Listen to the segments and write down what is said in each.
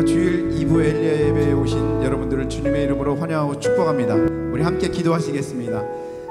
할렐루야 주일 2부 엘리야 예배에 오신 여러분들을 주님의 이름으로 환영하고 축복합니다. 우리 함께 기도하시겠습니다.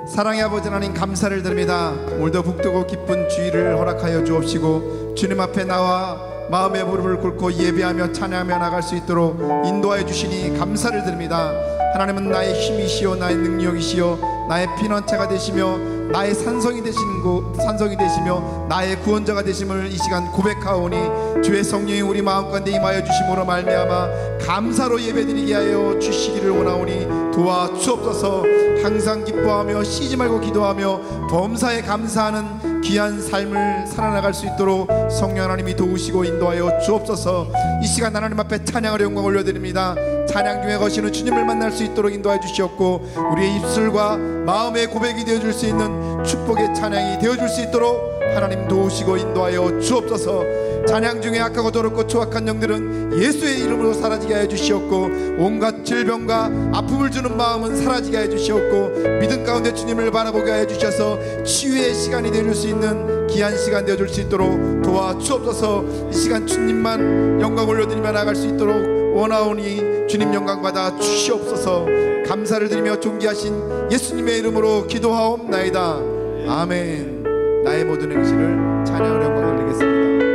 사랑의 아버지 하나님 감사를 드립니다. 오늘도 북뜨고 기쁜 주일을 허락하여 주옵시고 주님 앞에 나와 마음의 무릎을 꿇고 예배하며 찬양하며 나갈 수 있도록 인도하여 주시니 감사를 드립니다. 하나님은 나의 힘이시요 나의 능력이시요 나의 피난처가 되시며 나의 산성이 되시는 곳 산성이 되시며 나의 구원자가 되심을 이 시간 고백하오니 주의 성령이 우리 마음 가운데 임하여 주심으로 말미암아 감사로 예배드리게 하여 주시기를 원하오니 도와 주옵소서. 항상 기뻐하며 쉬지 말고 기도하며 범사에 감사하는 귀한 삶을 살아나갈 수 있도록 성령 하나님이 도우시고 인도하여 주옵소서. 이 시간 하나님 앞에 찬양을 영광 올려드립니다 찬양 중에 거시는 주님을 만날 수 있도록 인도해 주시옵고 우리의 입술과 마음의 고백이 되어줄 수 있는 축복의 찬양이 되어줄 수 있도록 하나님 도우시고 인도하여 주옵소서. 찬양 중에 악하고 더럽고 초악한 영들은 예수의 이름으로 사라지게 하여 주시옵고 온갖 질병과 아픔을 주는 마음은 사라지게 하여 주시옵고 믿음 가운데 주님을 바라보게 하여 주셔서 치유의 시간이 되어줄 수 있는 귀한 시간 되어줄 수 있도록 도와 주옵소서. 이 시간 주님만 영광 올려드리며 나갈 수 있도록 원하오니 주님 영광 받아 주시옵소서. 감사를 드리며 존귀하신 예수님의 이름으로 기도하옵나이다. 아멘. 나의 모든 행실을 찬양을 영광 올리겠습니다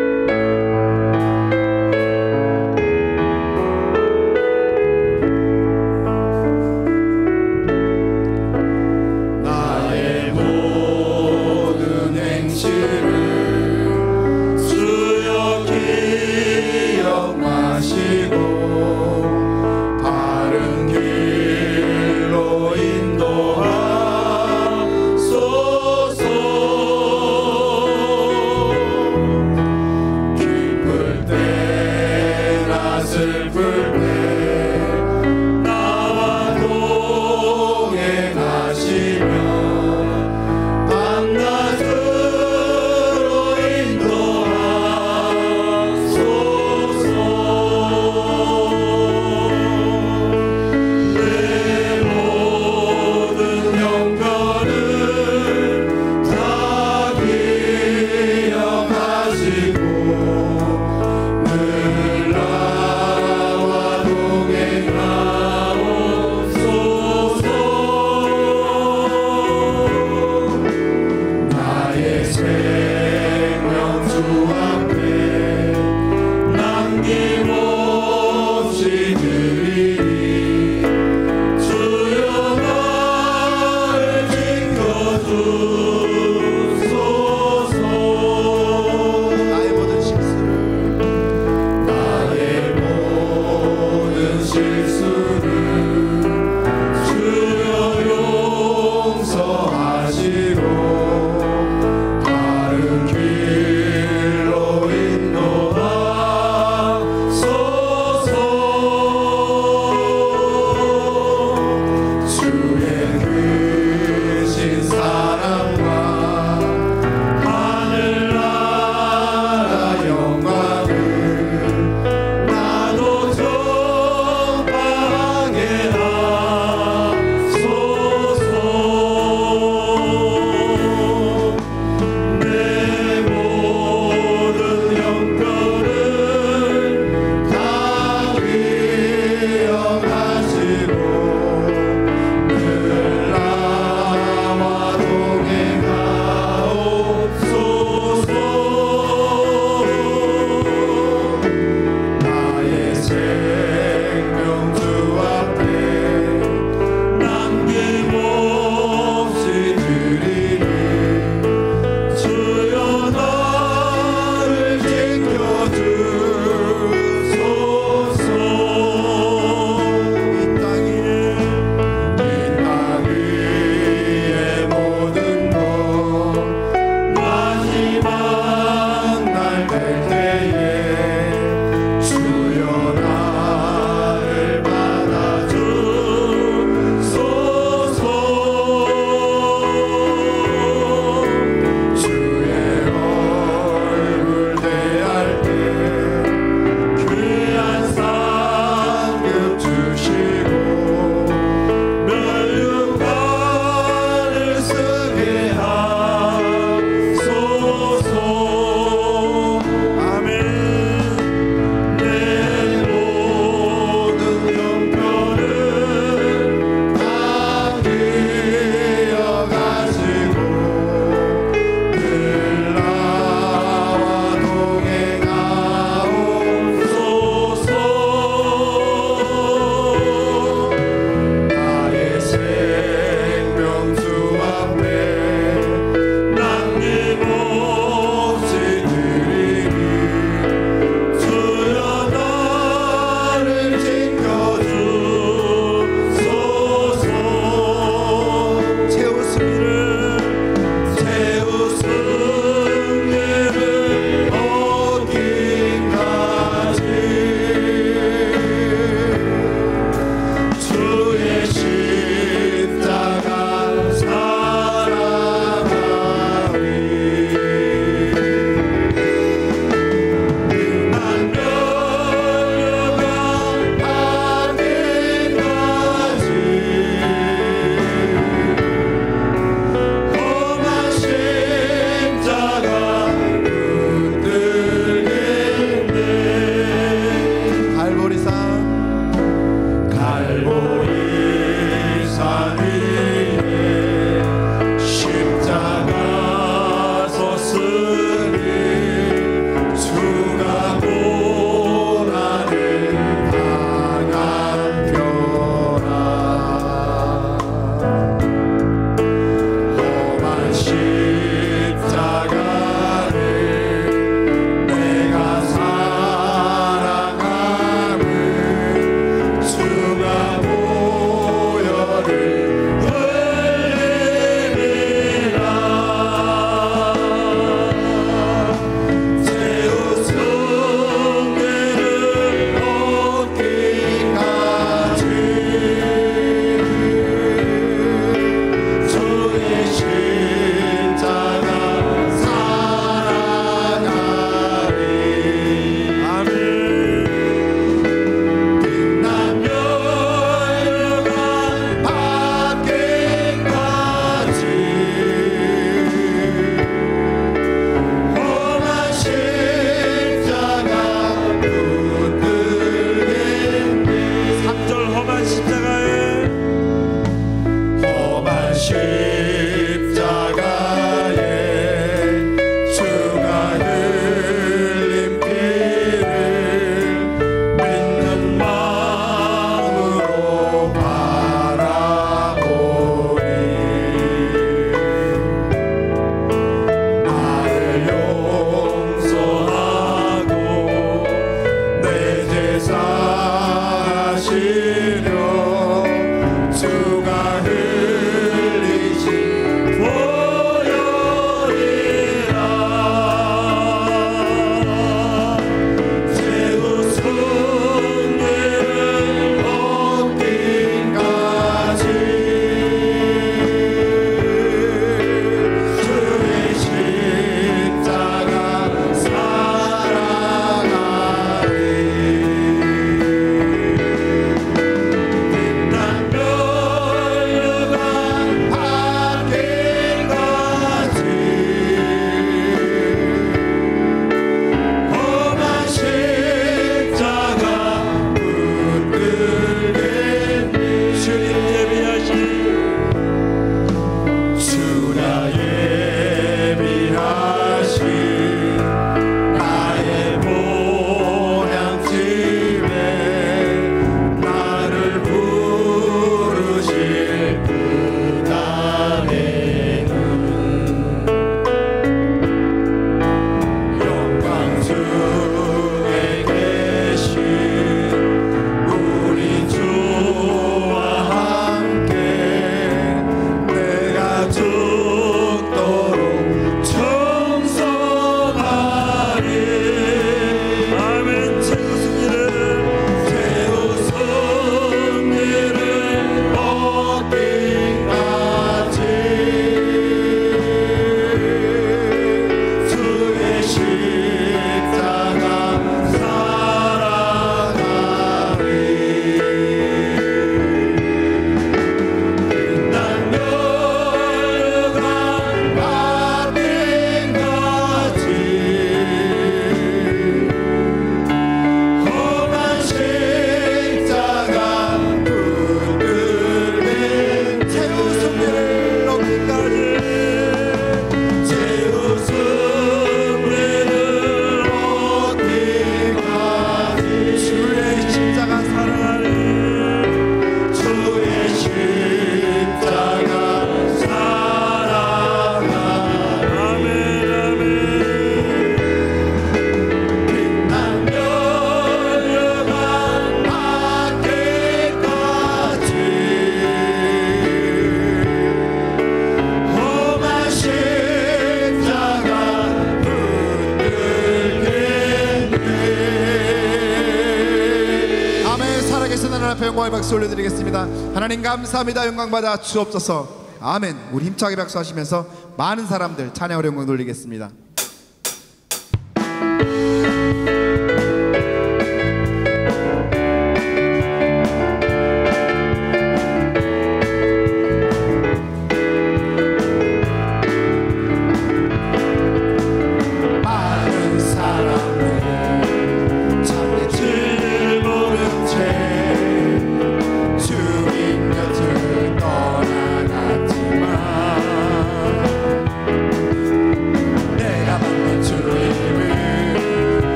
앞에 영광의 박수 올려드리겠습니다. 하나님 감사합니다. 영광 받아 주옵소서. 아멘. 우리 힘차게 박수하시면서 많은 사람들 찬양으로 영광 돌리겠습니다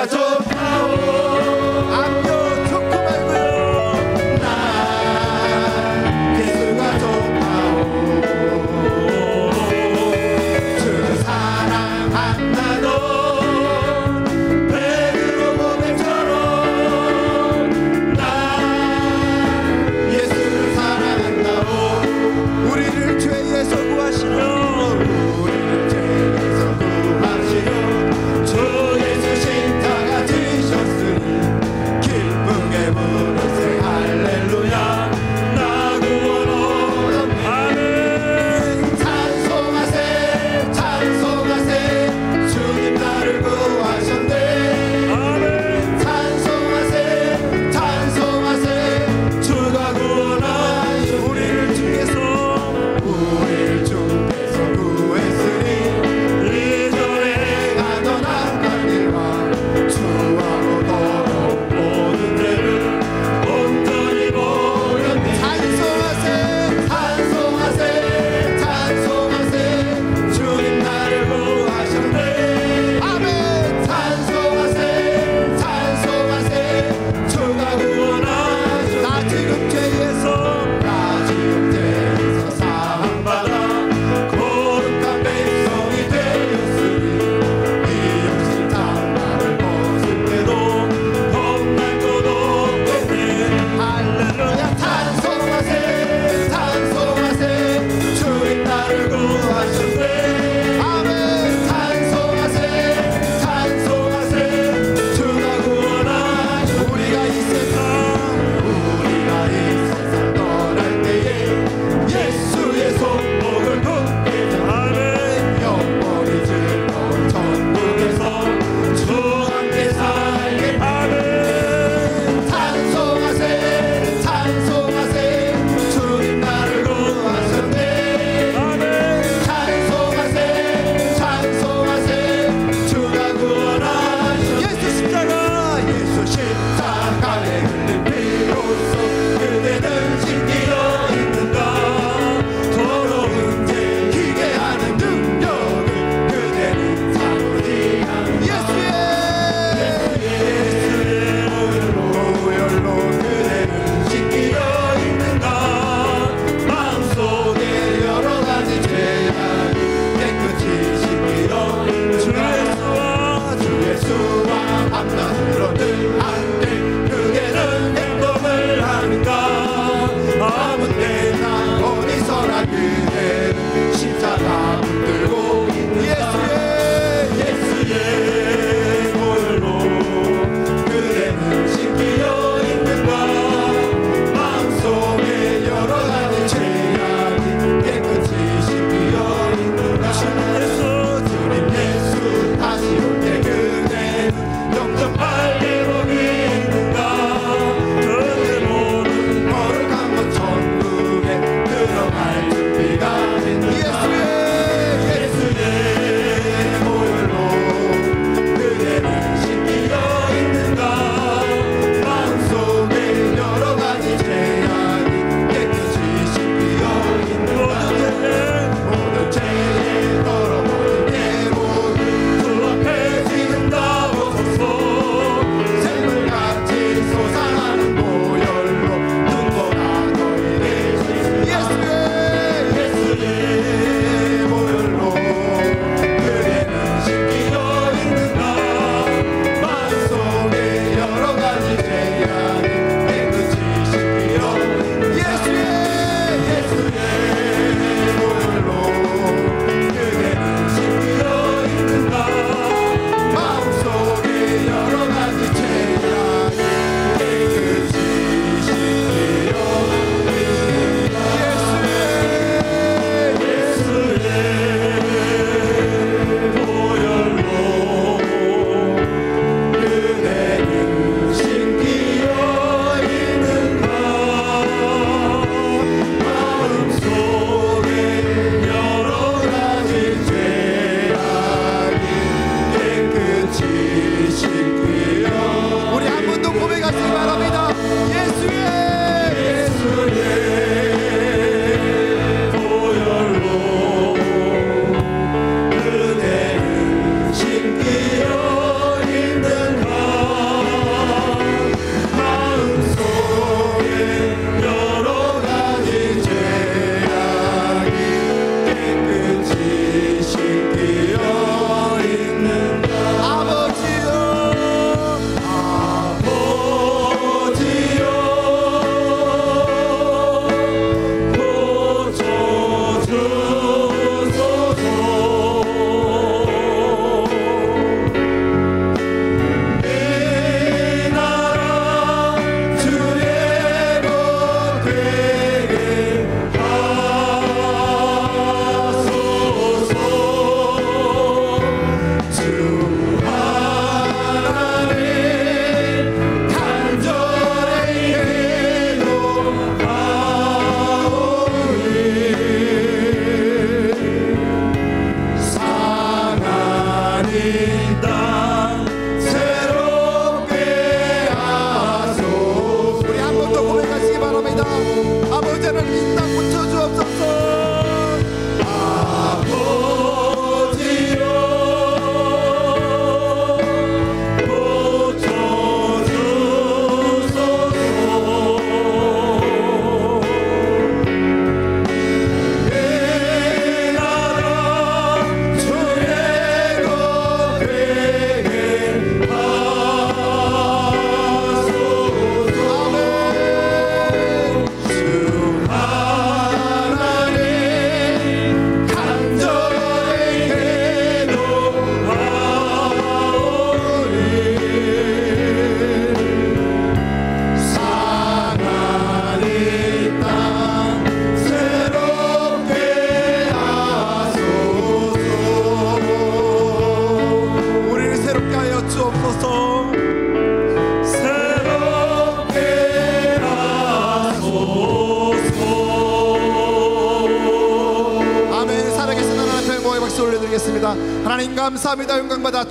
아, 가족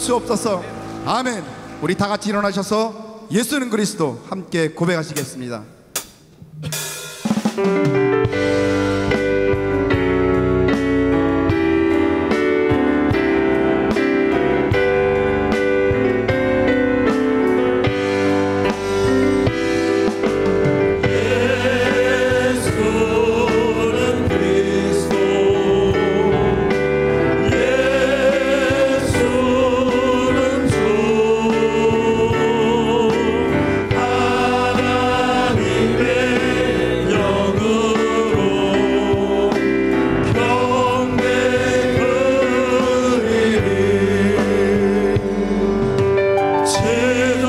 주옵소서. 아멘. 우리 다 같이 일어나셔서 예수는 그리스도 함께 고백하시겠습니다 제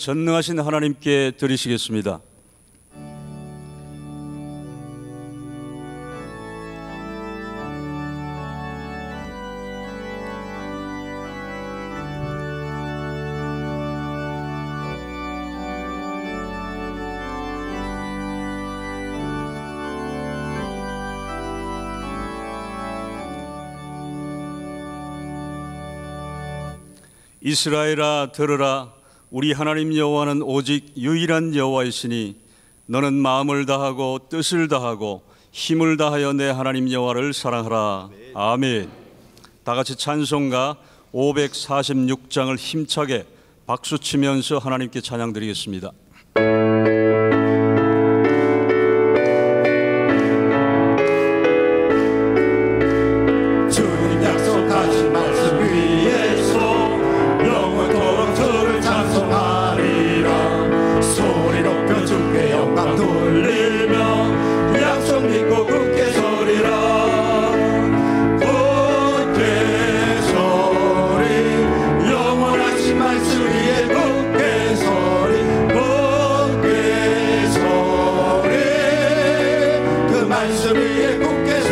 전능하신 하나님께 드리시겠습니다. 이스라엘아 들으라 우리 하나님 여호와는 오직 유일한 여호와이시니 너는 마음을 다하고 뜻을 다하고 힘을 다하여 내 하나님 여호와를 사랑하라 아멘 다 같이 찬송가 546장을 힘차게 박수 치면서 하나님께 찬양 드리겠습니다. sabia com que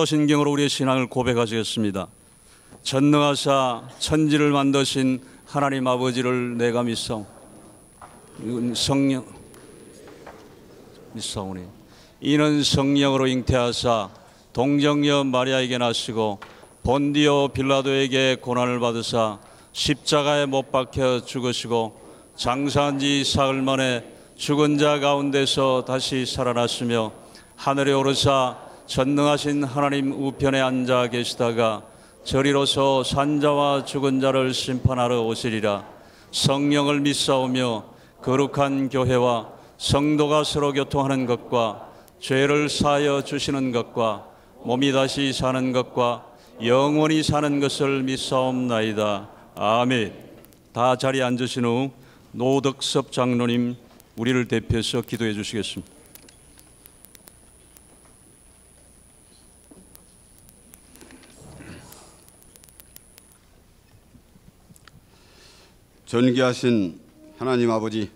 사도신경으로 우리의 신앙을 고백하시겠습니다. 전능하사 천지를 만드신 하나님 아버지를 내가. 이건 성령 믿사오니 이는 성령으로 잉태하사 동정녀 마리아에게 나시고 본디오 빌라도에게 고난을 받으사 십자가에 못 박혀 죽으시고 장사한 지 사흘 만에 죽은 자 가운데서 다시 살아났으며 하늘에 오르사 전능하신 하나님 우편에 앉아 계시다가 저리로서 산자와 죽은 자를 심판하러 오시리라 성령을 믿사오며 거룩한 교회와 성도가 서로 교통하는 것과 죄를 사하여 주시는 것과 몸이 다시 사는 것과 영원히 사는 것을 믿사옵나이다. 아멘. 다 자리에 앉으신 후 노덕섭 장로님 우리를 대표해서 기도해 주시겠습니다. 존귀하신 하나님 아버지,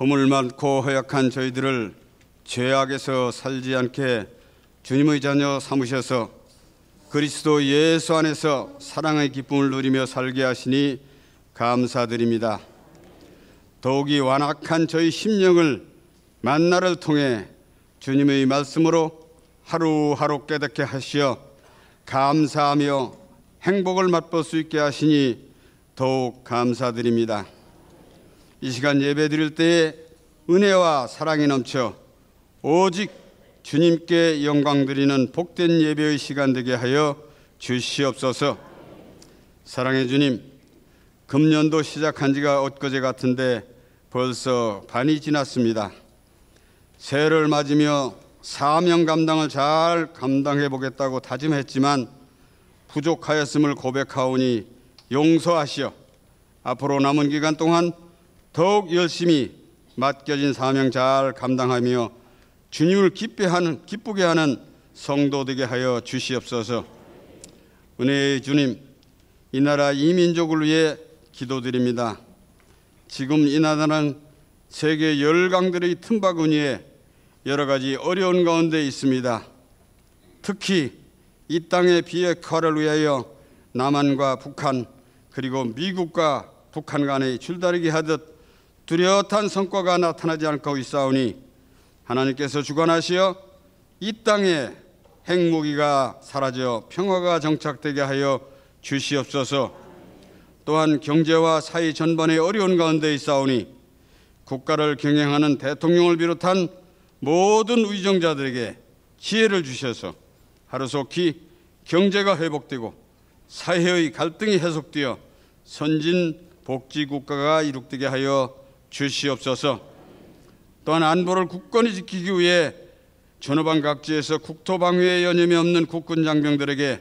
허물 많고 허약한 저희들을 죄악에서 살지 않게 주님의 자녀 삼으셔서 그리스도 예수 안에서 사랑의 기쁨을 누리며 살게 하시니 감사드립니다. 더욱이 완악한 저희 심령을 만나를 통해 주님의 말씀으로 하루하루 깨닫게 하시어 감사하며 행복을 맛볼 수 있게 하시니 더욱 감사드립니다. 이 시간 예배 드릴 때에 은혜와 사랑이 넘쳐 오직 주님께 영광 드리는 복된 예배의 시간 되게 하여 주시옵소서. 사랑의 주님, 금년도 시작한 지가 엊그제 같은데 벌써 반이 지났습니다. 새해를 맞으며 사명 감당을 잘 감당해 보겠다고 다짐했지만 부족하였음을 고백하오니 용서하시어 앞으로 남은 기간 동안 더욱 열심히 맡겨진 사명 잘 감당하며 주님을 기쁘하는 기쁘게 하는 성도 되게 하여 주시옵소서. 은혜의 주님, 이 나라 이민족을 위해 기도드립니다. 지금 이 나라는 세계 열강들의 틈바구니에 여러 가지 어려운 가운데 있습니다. 특히 이 땅의 비핵화를 위하여 남한과 북한 그리고 미국과 북한 간의 줄다리기 하듯 뚜렷한 성과가 나타나지 않고 있사오니 하나님께서 주관하시어 이 땅에 핵무기가 사라져 평화가 정착되게 하여 주시옵소서. 또한 경제와 사회 전반의 어려운 가운데 있사오니 국가를 경영하는 대통령을 비롯한 모든 위정자들에게 지혜를 주셔서 하루속히 경제가 회복되고 사회의 갈등이 해소되어 선진 복지 국가가 이룩되게 하여 주시옵소서. 또한 안보를 굳건히 지키기 위해 전후방 각지에서 국토 방위에 여념이 없는 국군 장병들에게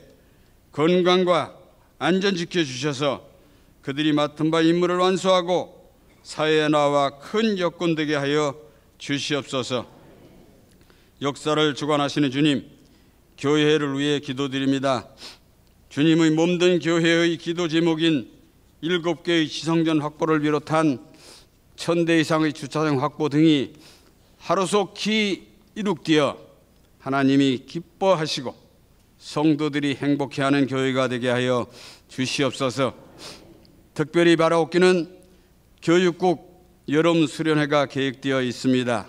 건강과 안전 지켜 주셔서 그들이 맡은 바 임무를 완수하고 사회에 나와 큰 여건 되게 하여 주시옵소서. 역사를 주관하시는 주님, 교회를 위해 기도드립니다. 주님의 몸된 교회의 기도 제목인 일곱 개의 지성전 확보를 비롯한 천대 이상의 주차장 확보 등이 하루속히 이룩되어 하나님이 기뻐하시고 성도들이 행복해하는 교회가 되게 하여 주시옵소서. 특별히 바라옵기는 교육국 여름 수련회가 계획되어 있습니다.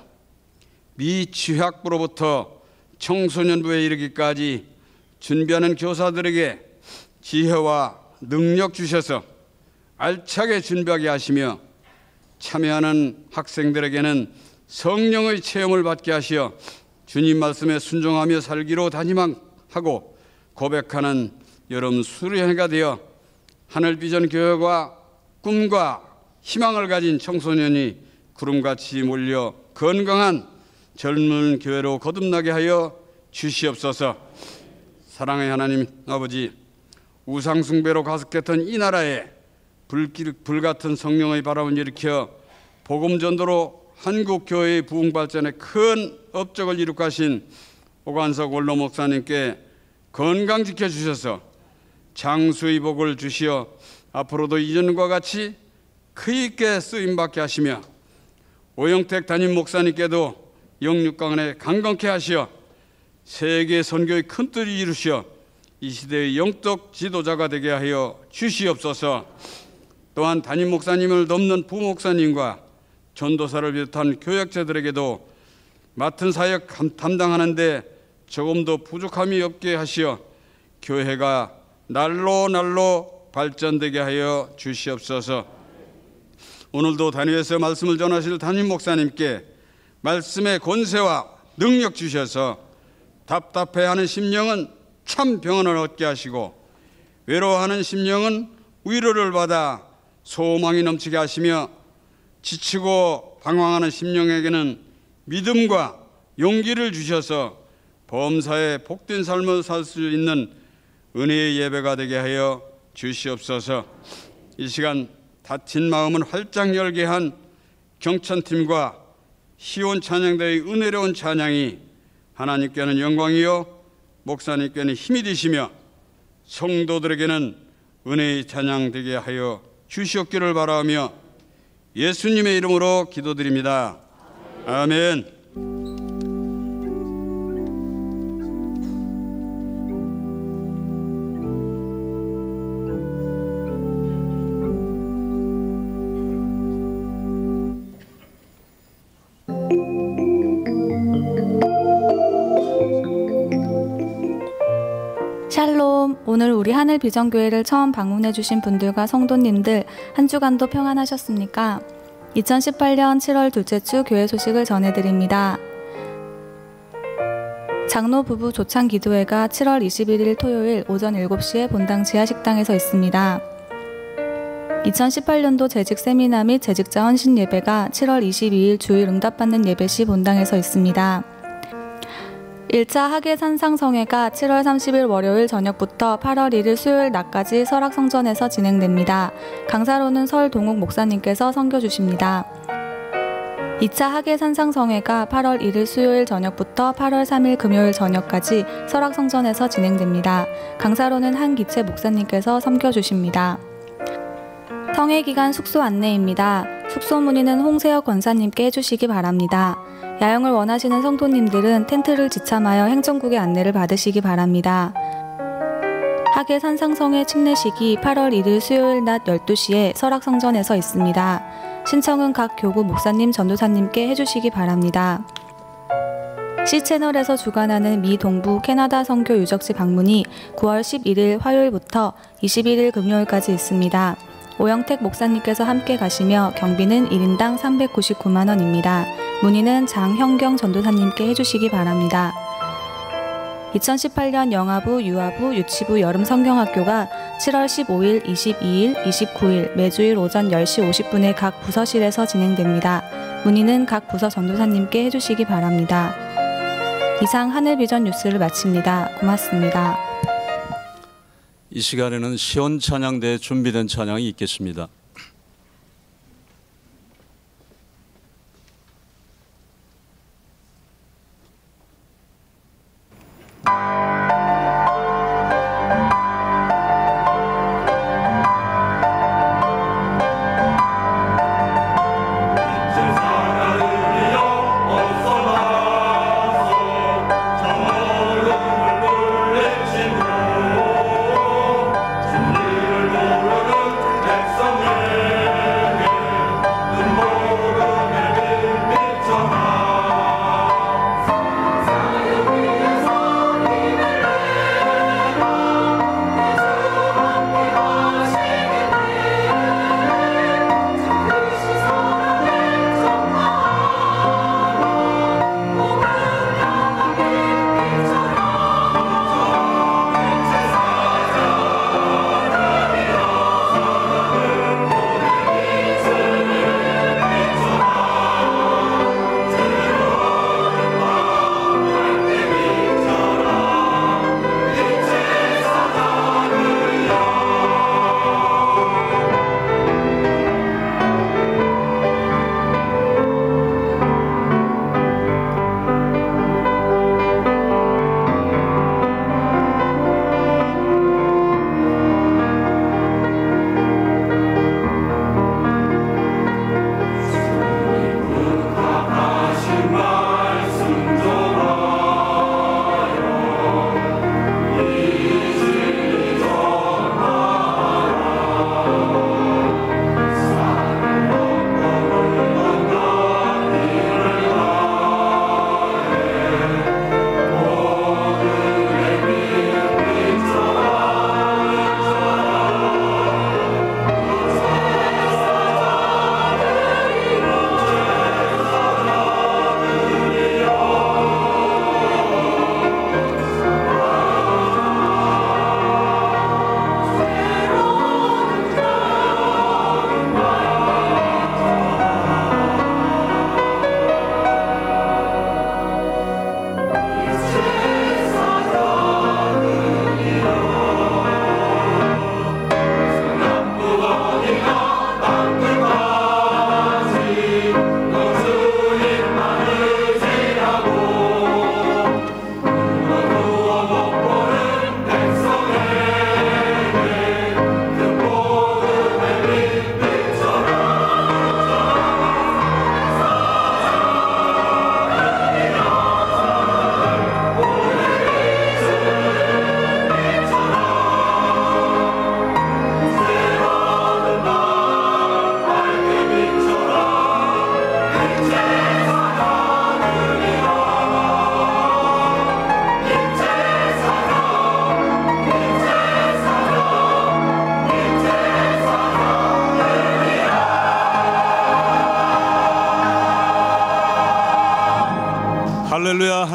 미취학부로부터 청소년부에 이르기까지 준비하는 교사들에게 지혜와 능력 주셔서 알차게 준비하게 하시며 참여하는 학생들에게는 성령의 체험을 받게 하시어 주님 말씀에 순종하며 살기로 다짐하고 고백하는 여름 수련회가 되어 하늘 비전 교회와 꿈과 희망을 가진 청소년이 구름같이 몰려 건강한 젊은 교회로 거듭나게 하여 주시옵소서. 사랑의 하나님 아버지, 우상숭배로 가득했던 이 나라에 불길, 불같은 성령의 바람을 일으켜 복음 전도로 한국 교회의 부흥 발전에 큰 업적을 이룩하신 오관석 원로 목사님께 건강 지켜 주셔서 장수의 복을 주시어 앞으로도 이전과 같이 크이 있게 쓰임 받게 하시며 오영택 담임 목사님께도 영육강에 강건케 하시어 세계 선교의 큰 뜻을 이루시어 이 시대의 영적 지도자가 되게 하여 주시옵소서. 또한 담임 목사님을 돕는 부목사님과 전도사를 비롯한 교역자들에게도 맡은 사역 감- 담당하는데 조금도 부족함이 없게 하시어 교회가 날로 날로 발전되게 하여 주시옵소서. 오늘도 단위에서 말씀을 전하실 담임 목사님께 말씀의 권세와 능력 주셔서 답답해하는 심령은 참 평안을 얻게 하시고 외로워하는 심령은 위로를 받아 소망이 넘치게 하시며 지치고 방황하는 심령에게는 믿음과 용기를 주셔서 범사에 복된 삶을 살 수 있는 은혜의 예배가 되게 하여 주시옵소서. 이 시간 다친 마음은 활짝 열게 한 경찬팀과 희온 찬양대의 은혜로운 찬양이 하나님께는 영광이요 목사님께는 힘이 되시며 성도들에게는 은혜의 찬양 되게 하여 주시옵기를 바라며 예수님의 이름으로 기도드립니다. 아멘. 샬롬. 오늘 우리 하늘 비전 교회를 처음 방문해 주신 분들과 성도님들 한 주간도 평안하셨습니까? 2018년 7월 둘째 주 교회 소식을 전해 드립니다. 장로 부부 조찬 기도회가 7월 21일 토요일 오전 7시에 본당 지하 식당에서 있습니다. 2018년도 재직 세미나 및 재직자 헌신 예배가 7월 22일 주일 응답받는 예배 시 본당에서 있습니다. 1차 학예 산상성회가 7월 30일 월요일 저녁부터 8월 1일 수요일 낮까지 설악성전에서 진행됩니다. 강사로는 설 동욱 목사님께서 선교 주십니다. 2차 학예 산상성회가 8월 1일 수요일 저녁부터 8월 3일 금요일 저녁까지 설악성전에서 진행됩니다. 강사로는 한기채 목사님께서 섬겨 주십니다. 성회 기간 숙소 안내입니다. 숙소 문의는 홍세혁 권사님께 해주시기 바랍니다. 야영을 원하시는 성도님들은 텐트를 지참하여 행정국의 안내를 받으시기 바랍니다. 학예 산상성회 침례식이 8월 1일 수요일 낮 12시에 설악성전에서 있습니다. 신청은 각 교구 목사님 전도사님께 해주시기 바랍니다. C채널에서 주관하는 미 동부 캐나다 선교 유적지 방문이 9월 11일 화요일부터 21일 금요일까지 있습니다. 오영택 목사님께서 함께 가시며 경비는 1인당 399만 원입니다. 문의는 장형경 전도사님께 해주시기 바랍니다. 2018년 영아부, 유아부, 유치부 여름 성경학교가 7월 15일, 22일, 29일 매주일 오전 10시 50분에 각 부서실에서 진행됩니다. 문의는 각 부서 전도사님께 해주시기 바랍니다. 이상 하늘비전 뉴스를 마칩니다. 고맙습니다. 이 시간에는 시온 찬양대에 준비된 찬양이 있겠습니다. 백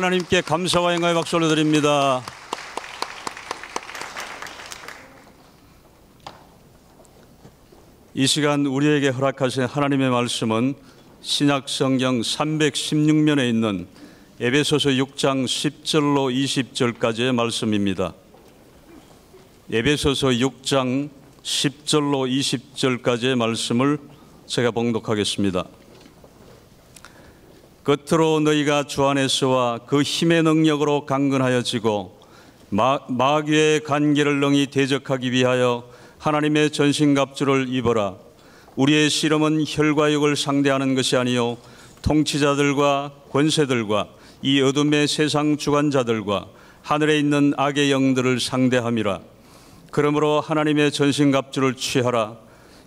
하나님께 감사와 영광의 박수 올려드립니다. 이 시간 우리에게 허락하신 하나님의 말씀은 신약 성경 316면에 있는 에베소서 6장 10절로 20절까지의 말씀입니다. 에베소서 6장 10절로 20절까지의 말씀을 제가 봉독하겠습니다. 겉으로 너희가 주 안에서와 그 힘의 능력으로 강건하여지고 마, 마귀의 관계를 능히 대적하기 위하여 하나님의 전신갑주를 입어라. 우리의 씨름은 혈과 육을 상대하는 것이 아니요 통치자들과 권세들과 이 어둠의 세상 주관자들과 하늘에 있는 악의 영들을 상대함이라. 그러므로 하나님의 전신갑주를 취하라.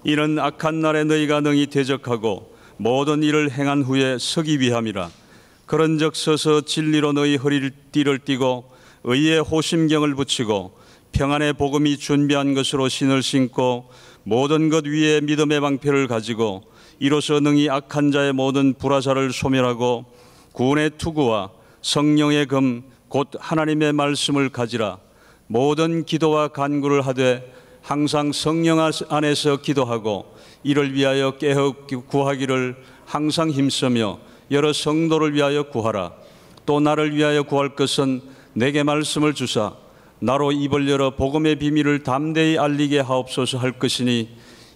이는 악한 날에 너희가 능히 대적하고 모든 일을 행한 후에 서기 위함이라. 그런즉 서서 진리로 너희 허리를 띠를 띠고 의의 호심경을 붙이고 평안의 복음이 준비한 것으로 신을 신고 모든 것 위에 믿음의 방패를 가지고 이로써 능히 악한 자의 모든 불화사를 소멸하고 구원의 투구와 성령의 금 곧 하나님의 말씀을 가지라 모든 기도와 간구를 하되 항상 성령 안에서 기도하고 이를 위하여 깨어 구하기를 항상 힘쓰며 여러 성도를 위하여 구하라 또 나를 위하여 구할 것은 내게 말씀을 주사 나로 입을 열어 복음의 비밀을 담대히 알리게 하옵소서 할 것이니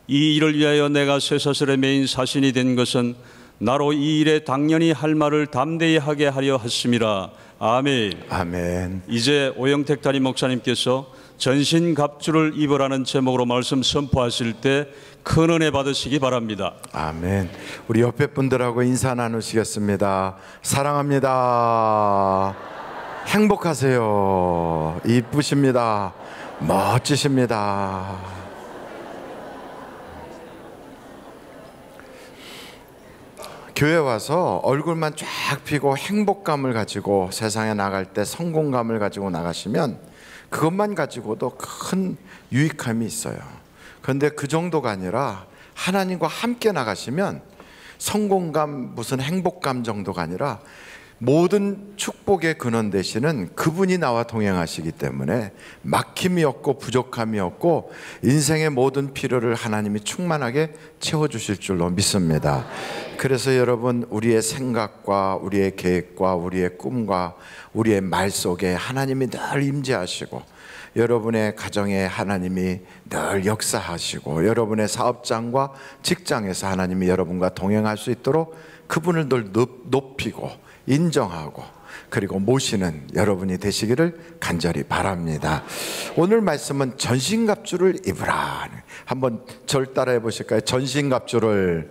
이 일을 위하여 내가 쇠사슬의 메인 사신이 된 것은 나로 이 일에 당연히 할 말을 담대히 하게 하려 했습니다. 아멘. 아멘. 이제 오영택 담임 목사님께서 전신 갑주를 입으라는 제목으로 말씀 선포하실 때 큰 은혜 받으시기 바랍니다. 아멘. 우리 옆에 분들하고 인사 나누시겠습니다. 사랑합니다. 행복하세요. 이쁘십니다. 멋지십니다. 교회 와서 얼굴만 쫙 피고 행복감을 가지고 세상에 나갈 때 성공감을 가지고 나가시면 그것만 가지고도 큰 유익함이 있어요. 그런데 그 정도가 아니라 하나님과 함께 나가시면 성공감 무슨 행복감 정도가 아니라 모든 축복의 근원 되시는 그분이 나와 동행하시기 때문에 막힘이 없고 부족함이 없고 인생의 모든 필요를 하나님이 충만하게 채워주실 줄로 믿습니다. 그래서 여러분 우리의 생각과 우리의 계획과 우리의 꿈과 우리의 말 속에 하나님이 늘 임재하시고 여러분의 가정에 하나님이 늘 역사하시고 여러분의 사업장과 직장에서 하나님이 여러분과 동행할 수 있도록 그분을 늘 높이고 인정하고 그리고 모시는 여러분이 되시기를 간절히 바랍니다. 오늘 말씀은 전신갑주를 입으라. 한번 절 따라해 보실까요? 전신갑주를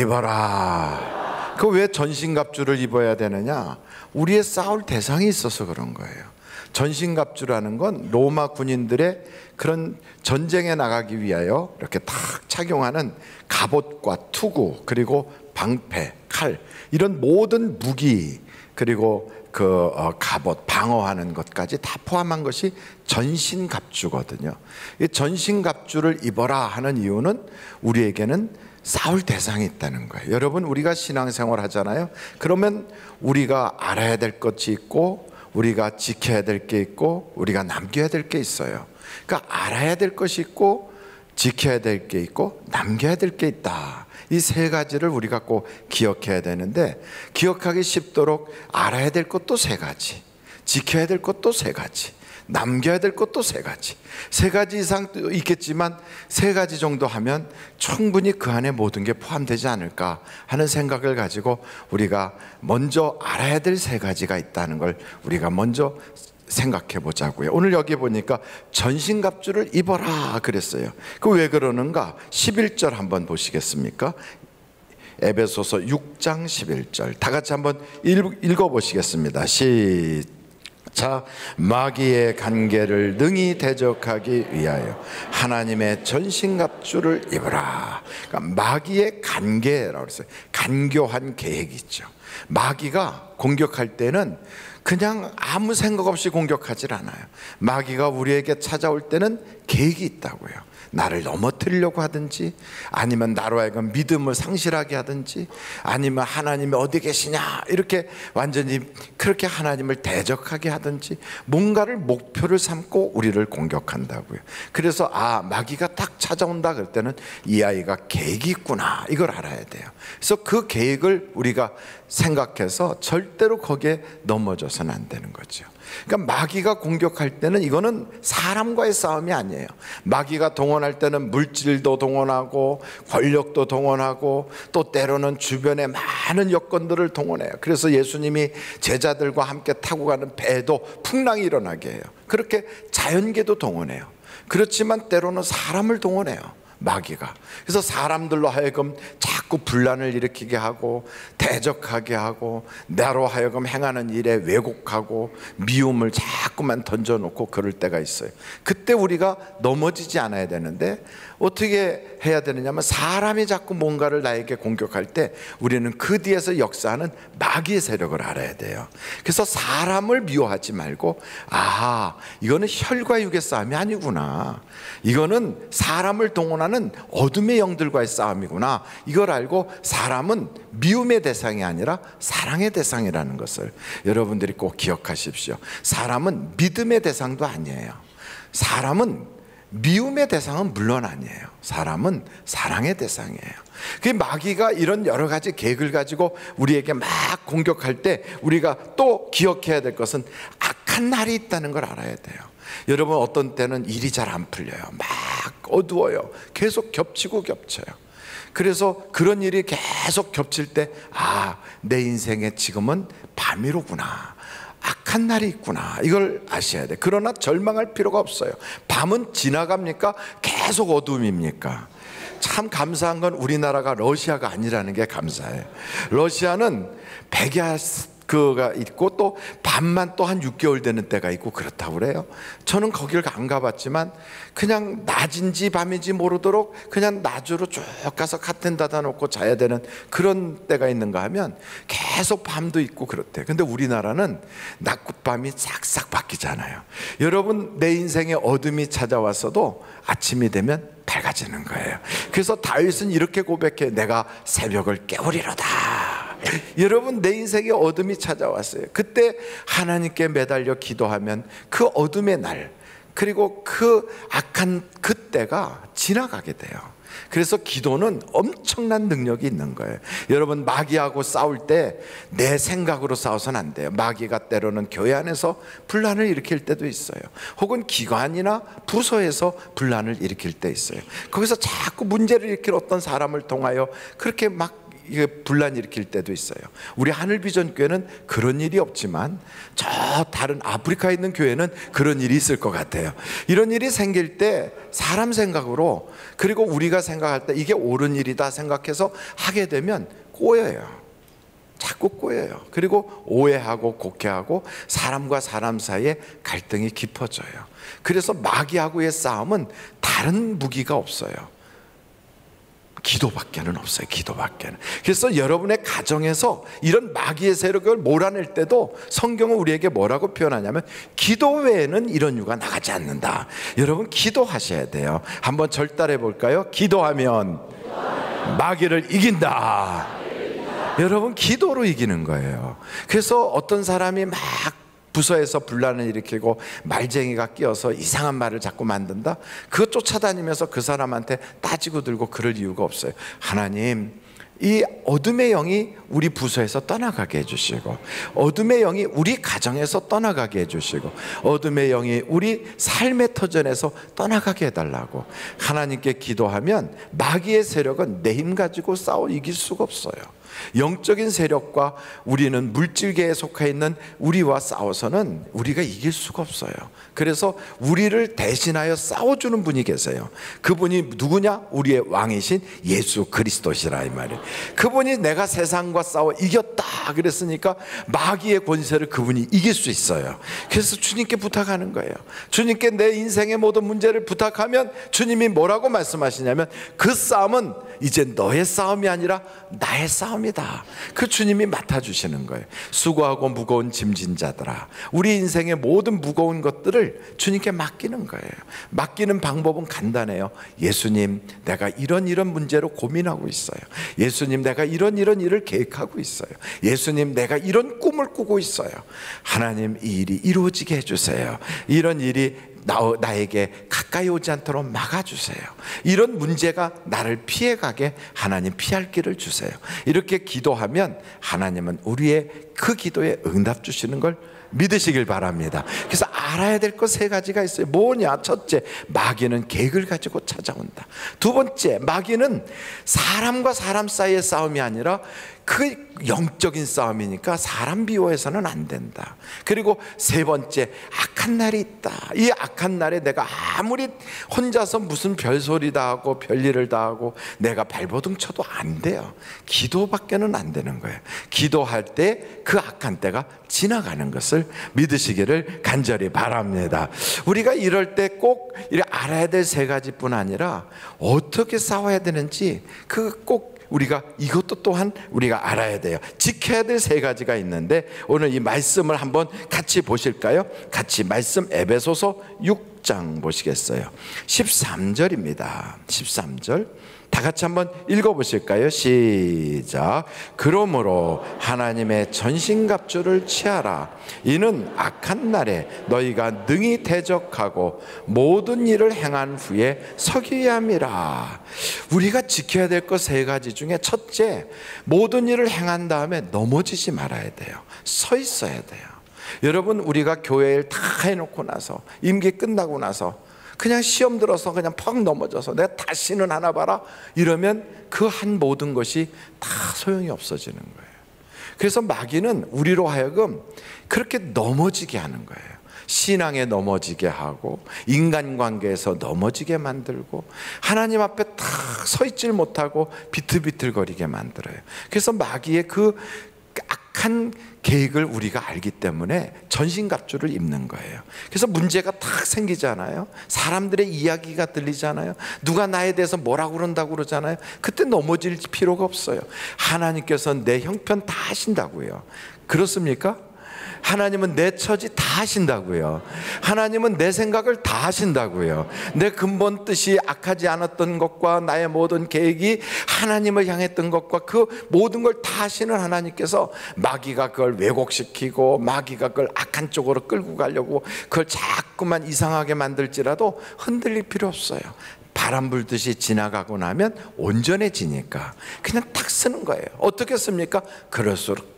입어라. 그 왜 전신갑주를 입어야 되느냐? 우리의 싸울 대상이 있어서 그런 거예요. 전신갑주라는 건 로마 군인들의 그런 전쟁에 나가기 위하여 이렇게 탁 착용하는 갑옷과 투구 그리고 방패, 칼 이런 모든 무기 그리고 그 어, 갑옷 방어하는 것까지 다 포함한 것이 전신갑주거든요. 이 전신갑주를 입어라 하는 이유는 우리에게는 싸울 대상이 있다는 거예요. 여러분 우리가 신앙생활 하잖아요. 그러면 우리가 알아야 될 것이 있고 우리가 지켜야 될 게 있고 우리가 남겨야 될 게 있어요. 그러니까 알아야 될 것이 있고 지켜야 될 게 있고 남겨야 될 게 있다. 이 세 가지를 우리가 꼭 기억해야 되는데 기억하기 쉽도록 알아야 될 것도 세 가지, 지켜야 될 것도 세 가지, 남겨야 될 것도 세 가지. 세 가지 이상 있겠지만 세 가지 정도 하면 충분히 그 안에 모든 게 포함되지 않을까 하는 생각을 가지고 우리가 먼저 알아야 될 세 가지가 있다는 걸 우리가 먼저 생각해 보자고요. 오늘 여기 보니까 전신갑주를 입어라 그랬어요. 그 왜 그러는가? 11절 한번 보시겠습니까? 에베소서 6장 11절. 다 같이 한번 읽어 보시겠습니다. 시작. 마귀의 관계를 능히 대적하기 위하여 하나님의 전신갑주를 입으라. 그러니까 마귀의 관계라고 그랬어요. 간교한 계획이 있죠. 마귀가 공격할 때는 그냥 아무 생각 없이 공격하질 않아요. 마귀가 우리에게 찾아올 때는 계획이 있다고요. 나를 넘어뜨리려고 하든지 아니면 나로 하여금 믿음을 상실하게 하든지 아니면 하나님이 어디 계시냐 이렇게 완전히 그렇게 하나님을 대적하게 하든지 뭔가를 목표를 삼고 우리를 공격한다고요. 그래서 아 마귀가 딱 찾아온다 그럴 때는 이 아이가 계획이 있구나 이걸 알아야 돼요. 그래서 그 계획을 우리가 생각해서 절대로 거기에 넘어져서는 안 되는 거죠. 그러니까 마귀가 공격할 때는 이거는 사람과의 싸움이 아니에요. 마귀가 동원할 때는 물질도 동원하고 권력도 동원하고 또 때로는 주변에 많은 여건들을 동원해요. 그래서 예수님이 제자들과 함께 타고 가는 배도 풍랑이 일어나게 해요. 그렇게 자연계도 동원해요. 그렇지만 때로는 사람을 동원해요. 마귀가. 그래서 사람들로 하여금 자꾸 분란을 일으키게 하고 대적하게 하고 나로 하여금 행하는 일에 왜곡하고 미움을 자꾸만 던져놓고 그럴 때가 있어요. 그때 우리가 넘어지지 않아야 되는데 어떻게 해야 되느냐면 사람이 자꾸 뭔가를 나에게 공격할 때 우리는 그 뒤에서 역사하는 마귀의 세력을 알아야 돼요. 그래서 사람을 미워하지 말고 아 이거는 혈과 육의 싸움이 아니구나. 이거는 사람을 동원하는 어둠의 영들과의 싸움이구나. 이걸 알고 사람은 미움의 대상이 아니라 사랑의 대상이라는 것을 여러분들이 꼭 기억하십시오. 사람은 믿음의 대상도 아니에요. 사람은 미움의 대상은 물론 아니에요. 사람은 사랑의 대상이에요. 그 마귀가 이런 여러 가지 계획을 가지고 우리에게 막 공격할 때 우리가 또 기억해야 될 것은 악한 날이 있다는 걸 알아야 돼요. 여러분 어떤 때는 일이 잘 안 풀려요. 막 어두워요. 계속 겹치고 겹쳐요. 그래서 그런 일이 계속 겹칠 때, 아, 내 인생에 지금은 밤이로구나. 악한 날이 있구나. 이걸 아셔야 돼. 그러나 절망할 필요가 없어요. 밤은 지나갑니까? 계속 어둠입니까? 참 감사한 건 우리나라가 러시아가 아니라는 게 감사해요. 러시아는 백야 그가 있고 또 밤만 또 한 6개월 되는 때가 있고 그렇다고 그래요. 저는 거기를 안 가봤지만 그냥 낮인지 밤인지 모르도록 그냥 낮으로 쭉 가서 카텐 닫아놓고 자야 되는 그런 때가 있는가 하면 계속 밤도 있고 그렇대. 근데 우리나라는 낮과 밤이 싹싹 바뀌잖아요. 여러분 내 인생에 어둠이 찾아왔어도 아침이 되면 밝아지는 거예요. 그래서 다윗은 이렇게 고백해 내가 새벽을 깨우리로다. 여러분 내 인생에 어둠이 찾아왔어요. 그때 하나님께 매달려 기도하면 그 어둠의 날 그리고 그 악한 그때가 지나가게 돼요. 그래서 기도는 엄청난 능력이 있는 거예요. 여러분 마귀하고 싸울 때 내 생각으로 싸워서는 안 돼요. 마귀가 때로는 교회 안에서 분란을 일으킬 때도 있어요. 혹은 기관이나 부서에서 분란을 일으킬 때 있어요. 거기서 자꾸 문제를 일으킬 어떤 사람을 통하여 그렇게 막 이게 분란 일으킬 때도 있어요. 우리 하늘 비전 교회는 그런 일이 없지만 저 다른 아프리카에 있는 교회는 그런 일이 있을 것 같아요. 이런 일이 생길 때 사람 생각으로 그리고 우리가 생각할 때 이게 옳은 일이다 생각해서 하게 되면 꼬여요. 자꾸 꼬여요. 그리고 오해하고 곡해하고 사람과 사람 사이에 갈등이 깊어져요. 그래서 마귀하고의 싸움은 다른 무기가 없어요. 기도밖에는 없어요. 기도밖에는. 그래서 여러분의 가정에서 이런 마귀의 세력을 몰아낼 때도 성경은 우리에게 뭐라고 표현하냐면 기도 외에는 이런 유가 나가지 않는다. 여러분 기도하셔야 돼요. 한번 절달해 볼까요? 기도하면 마귀를 이긴다. 여러분 기도로 이기는 거예요. 그래서 어떤 사람이 막 부서에서 분란을 일으키고 말쟁이가 끼어서 이상한 말을 자꾸 만든다. 그거 쫓아다니면서 그 사람한테 따지고 들고 그럴 이유가 없어요. 하나님, 이 어둠의 영이 우리 부서에서 떠나가게 해주시고 어둠의 영이 우리 가정에서 떠나가게 해주시고 어둠의 영이 우리 삶의 터전에서 떠나가게 해달라고 하나님께 기도하면 마귀의 세력은 내 힘 가지고 싸워 이길 수가 없어요. 영적인 세력과 우리는 물질계에 속해 있는 우리와 싸워서는 우리가 이길 수가 없어요. 그래서 우리를 대신하여 싸워주는 분이 계세요. 그분이 누구냐? 우리의 왕이신 예수 그리스도시라 이 말이에요. 그분이 내가 세상과 싸워 이겼다 그랬으니까 마귀의 권세를 그분이 이길 수 있어요. 그래서 주님께 부탁하는 거예요. 주님께 내 인생의 모든 문제를 부탁하면 주님이 뭐라고 말씀하시냐면 그 싸움은 이제 너의 싸움이 아니라 나의 싸움 싸움이다. 그 주님이 맡아주시는 거예요. 수고하고 무거운 짐진 자들아. 우리 인생의 모든 무거운 것들을 주님께 맡기는 거예요. 맡기는 방법은 간단해요. 예수님, 내가 이런 이런 문제로 고민하고 있어요. 예수님, 내가 이런 이런 일을 계획하고 있어요. 예수님, 내가 이런 꿈을 꾸고 있어요. 하나님, 이 일이 이루어지게 해주세요. 이런 일이 나, 나에게 가까이 오지 않도록 막아주세요. 이런 문제가 나를 피해가게 하나님 피할 길을 주세요. 이렇게 기도하면 하나님은 우리의 그 기도에 응답 주시는 걸 믿으시길 바랍니다. 그래서 알아야 될 것 세 가지가 있어요. 뭐냐? 첫째, 마귀는 계획을 가지고 찾아온다. 두 번째, 마귀는 사람과 사람 사이의 싸움이 아니라 그 영적인 싸움이니까 사람 비호해서는 안 된다. 그리고 세 번째, 악한 날이 있다. 이 악한 날에 내가 아무리 혼자서 무슨 별소리 다 하고 별일을 다 하고 내가 발버둥 쳐도 안 돼요. 기도밖에는 안 되는 거예요. 기도할 때 그 악한 때가 지나가는 것을 믿으시기를 간절히 바랍니다. 우리가 이럴 때 꼭 알아야 될 세 가지뿐 아니라 어떻게 싸워야 되는지 그 꼭 우리가 이것도 또한 우리가 알아야 돼요. 지켜야 될 세 가지가 있는데 오늘 이 말씀을 한번 같이 보실까요? 같이 말씀 에베소서 6 장 보시겠어요. 13절입니다. 13절. 다 같이 한번 읽어 보실까요? 시작. 그러므로 하나님의 전신갑주를 취하라. 이는 악한 날에 너희가 능히 대적하고 모든 일을 행한 후에 서기야 함이라. 우리가 지켜야 될 것 세 가지 중에 첫째, 모든 일을 행한 다음에 넘어지지 말아야 돼요. 서 있어야 돼요. 여러분 우리가 교회를 다 해놓고 나서 임기 끝나고 나서 그냥 시험 들어서 그냥 퍽 넘어져서 내가 다시는 하나 봐라 이러면 그 한 모든 것이 다 소용이 없어지는 거예요. 그래서 마귀는 우리로 하여금 그렇게 넘어지게 하는 거예요. 신앙에 넘어지게 하고 인간관계에서 넘어지게 만들고 하나님 앞에 딱서 있질 못하고 비틀비틀거리게 만들어요. 그래서 마귀의 그 악한 계획을 우리가 알기 때문에 전신갑주를 입는 거예요. 그래서 문제가 탁 생기잖아요. 사람들의 이야기가 들리잖아요. 누가 나에 대해서 뭐라고 그런다고 그러잖아요. 그때 넘어질 필요가 없어요. 하나님께서 내 형편 다 하신다고요. 그렇습니까? 하나님은 내 처지 다 하신다고요. 하나님은 내 생각을 다 하신다고요. 내 근본 뜻이 악하지 않았던 것과 나의 모든 계획이 하나님을 향했던 것과 그 모든 걸 다 하시는 하나님께서 마귀가 그걸 왜곡시키고 마귀가 그걸 악한 쪽으로 끌고 가려고 그걸 자꾸만 이상하게 만들지라도 흔들릴 필요 없어요. 바람 불듯이 지나가고 나면 온전해지니까 그냥 탁 쓰는 거예요. 어떻게 씁니까? 그럴수록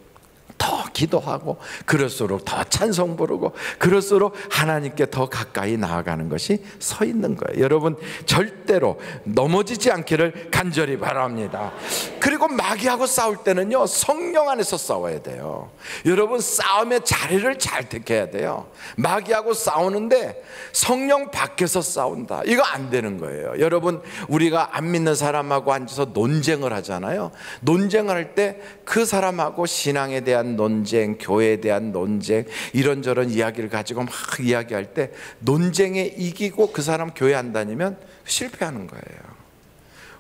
더 기도하고 그럴수록 더 찬송 부르고 그럴수록 하나님께 더 가까이 나아가는 것이 서 있는 거예요. 여러분 절대로 넘어지지 않기를 간절히 바랍니다. 그리고 마귀하고 싸울 때는요 성령 안에서 싸워야 돼요. 여러분 싸움의 자리를 잘 택해야 돼요. 마귀하고 싸우는데 성령 밖에서 싸운다. 이거 안 되는 거예요. 여러분 우리가 안 믿는 사람하고 앉아서 논쟁을 하잖아요. 논쟁을 할 때 그 사람하고 신앙에 대한 논쟁, 교회에 대한 논쟁, 이런저런 이야기를 가지고 막 이야기할 때 논쟁에 이기고 그 사람 교회 안 다니면 실패하는 거예요.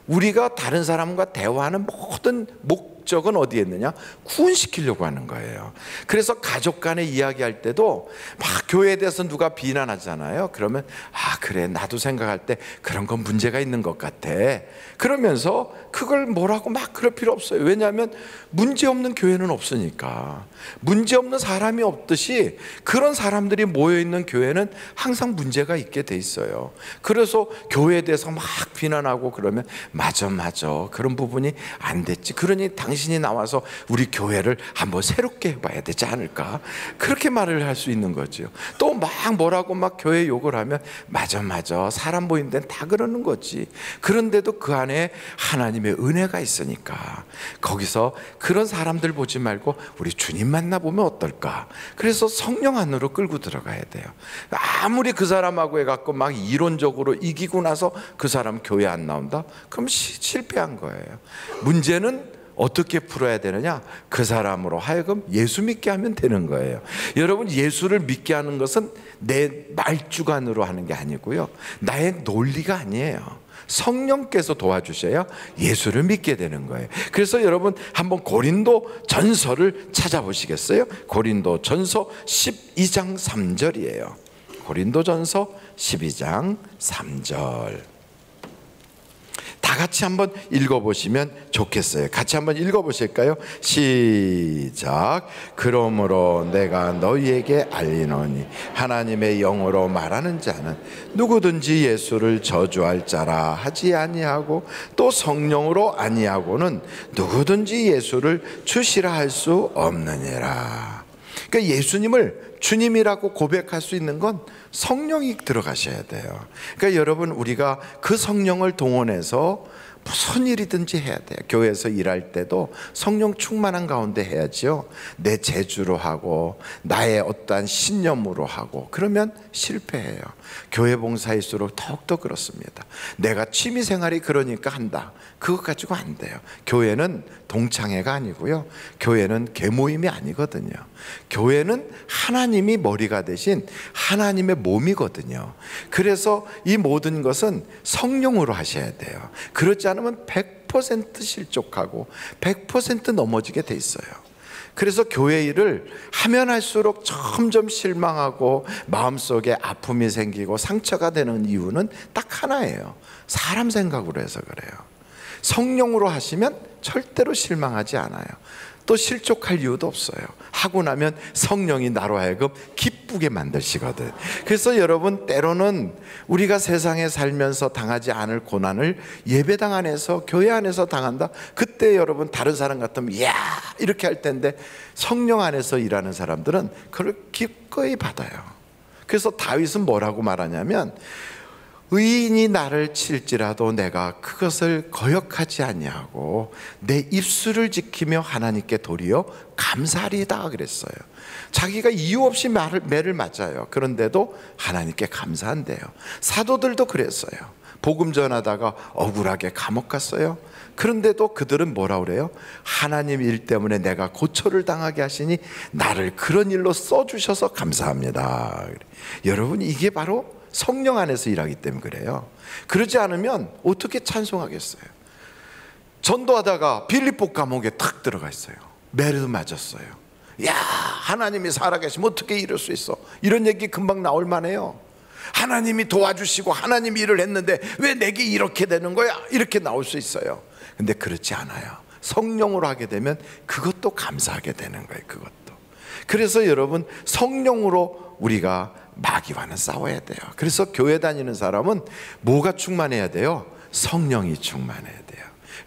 우리가 다른 사람과 대화하는 모든 목 적은 어디에 있느냐? 구원시키려고 하는 거예요. 그래서 가족 간에 이야기할 때도 막 교회에 대해서 누가 비난하잖아요. 그러면 아, 그래. 나도 생각할 때 그런 건 문제가 있는 것 같아. 그러면서 그걸 뭐라고 막 그럴 필요 없어요. 왜냐하면 문제 없는 교회는 없으니까. 문제 없는 사람이 없듯이 그런 사람들이 모여 있는 교회는 항상 문제가 있게 돼 있어요. 그래서 교회에 대해서 막 비난하고 그러면 맞아 맞아 그런 부분이 안 됐지. 그러니 당신 이 나와서 우리 교회를 한번 새롭게 해봐야 되지 않을까? 그렇게 말을 할 수 있는 거죠. 또 막 뭐라고 막 교회 욕을 하면 맞아 맞아 사람 보이는 데는 다 그러는 거지. 그런데도 그 안에 하나님의 은혜가 있으니까 거기서 그런 사람들 보지 말고 우리 주님 만나보면 어떨까? 그래서 성령 안으로 끌고 들어가야 돼요. 아무리 그 사람하고 해갖고 막 이론적으로 이기고 나서 그 사람 교회 안 나온다? 그럼 시, 실패한 거예요. 문제는 어떻게 풀어야 되느냐? 그 사람으로 하여금 예수 믿게 하면 되는 거예요. 여러분, 예수를 믿게 하는 것은 내 말주관으로 하는 게 아니고요. 나의 논리가 아니에요. 성령께서 도와주셔야 예수를 믿게 되는 거예요. 그래서 여러분 한번 고린도 전서를 찾아보시겠어요? 고린도 전서 12장 3절이에요. 고린도 전서 12장 3절. 다 같이 한번 읽어보시면 좋겠어요. 같이 한번 읽어보실까요? 시작. 그러므로 내가 너희에게 알리노니 하나님의 영으로 말하는 자는 누구든지 예수를 저주할 자라 하지 아니하고 또 성령으로 아니하고는 누구든지 예수를 주시라 할 수 없느니라. 그러니까 예수님을 주님이라고 고백할 수 있는 건 성령이 들어가셔야 돼요. 그러니까 여러분 우리가 그 성령을 동원해서 무슨 일이든지 해야 돼요. 교회에서 일할 때도 성령 충만한 가운데 해야지요. 내 재주로 하고 나의 어떠한 신념으로 하고 그러면 실패해요. 교회 봉사일수록 더욱더 그렇습니다. 내가 취미 생활이 그러니까 한다. 그것 가지고 안 돼요. 교회는 동창회가 아니고요. 교회는 개모임이 아니거든요. 교회는 하나님이 머리가 대신 하나님의 몸이거든요. 그래서 이 모든 것은 성령으로 하셔야 돼요. 그렇지 않으면 100% 실족하고 100% 넘어지게 돼 있어요. 그래서 교회 일을 하면 할수록 점점 실망하고 마음속에 아픔이 생기고 상처가 되는 이유는 딱 하나예요. 사람 생각으로 해서 그래요. 성령으로 하시면 절대로 실망하지 않아요. 또 실족할 이유도 없어요. 하고 나면 성령이 나로 하여금 기쁘게 만드시거든. 그래서 여러분 때로는 우리가 세상에 살면서 당하지 않을 고난을 예배당 안에서 교회 안에서 당한다. 그때 여러분 다른 사람 같으면 야 이렇게 할 텐데 성령 안에서 일하는 사람들은 그걸 기꺼이 받아요. 그래서 다윗은 뭐라고 말하냐면 의인이 나를 칠지라도 내가 그것을 거역하지 아니하고 내 입술을 지키며 하나님께 도리어 감사리다 그랬어요. 자기가 이유 없이 말을 매를 맞아요. 그런데도 하나님께 감사한대요. 사도들도 그랬어요. 복음 전하다가 억울하게 감옥 갔어요. 그런데도 그들은 뭐라 그래요? 하나님 일 때문에 내가 고초를 당하게 하시니 나를 그런 일로 써주셔서 감사합니다. 여러분 이게 바로 성령 안에서 일하기 때문에 그래요. 그러지 않으면 어떻게 찬송하겠어요? 전도하다가 빌립보 감옥에 탁 들어가 있어요. 매를 맞았어요. 야, 하나님이 살아계시면 어떻게 이럴 수 있어? 이런 얘기 금방 나올 만해요. 하나님이 도와주시고 하나님이 일을 했는데 왜 내게 이렇게 되는 거야? 이렇게 나올 수 있어요. 근데 그렇지 않아요. 성령으로 하게 되면 그것도 감사하게 되는 거예요. 그것도. 그래서 여러분 성령으로 우리가 마귀와는 싸워야 돼요. 그래서 교회 다니는 사람은 뭐가 충만해야 돼요? 성령이 충만해야 돼요.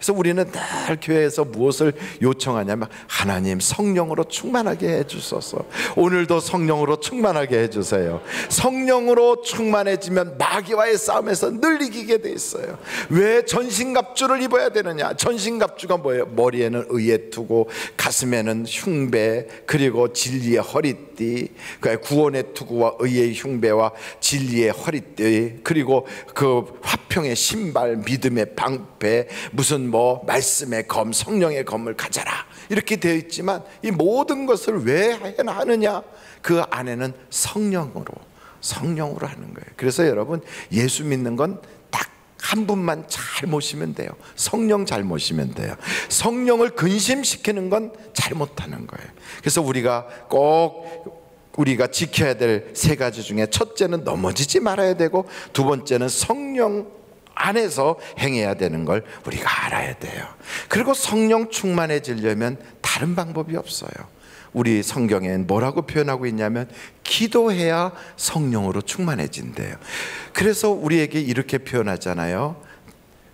그래서 우리는 늘 교회에서 무엇을 요청하냐면 하나님 성령으로 충만하게 해주소서. 오늘도 성령으로 충만하게 해주세요. 성령으로 충만해지면 마귀와의 싸움에서 늘 이기게 돼 있어요. 왜 전신갑주를 입어야 되느냐? 전신갑주가 뭐예요? 머리에는 의에 투고 가슴에는 흉배 그리고 진리의 허리띠, 그 구원의 투구와 의의 흉배와 진리의 허리띠 그리고 그 화평의 신발, 믿음의 방패 무슨 뭐 말씀의 검, 성령의 검을 가져라 이렇게 되어 있지만 이 모든 것을 왜 하느냐? 그 안에는 성령으로 성령으로 하는 거예요. 그래서 여러분 예수 믿는 건 딱 한 분만 잘 모시면 돼요. 성령 잘 모시면 돼요. 성령을 근심시키는 건 잘못하는 거예요. 그래서 우리가 꼭 우리가 지켜야 될 세 가지 중에 첫째는 넘어지지 말아야 되고 두 번째는 성령 안에서 행해야 되는 걸 우리가 알아야 돼요. 그리고 성령 충만해지려면 다른 방법이 없어요. 우리 성경엔 뭐라고 표현하고 있냐면 기도해야 성령으로 충만해진대요. 그래서 우리에게 이렇게 표현하잖아요.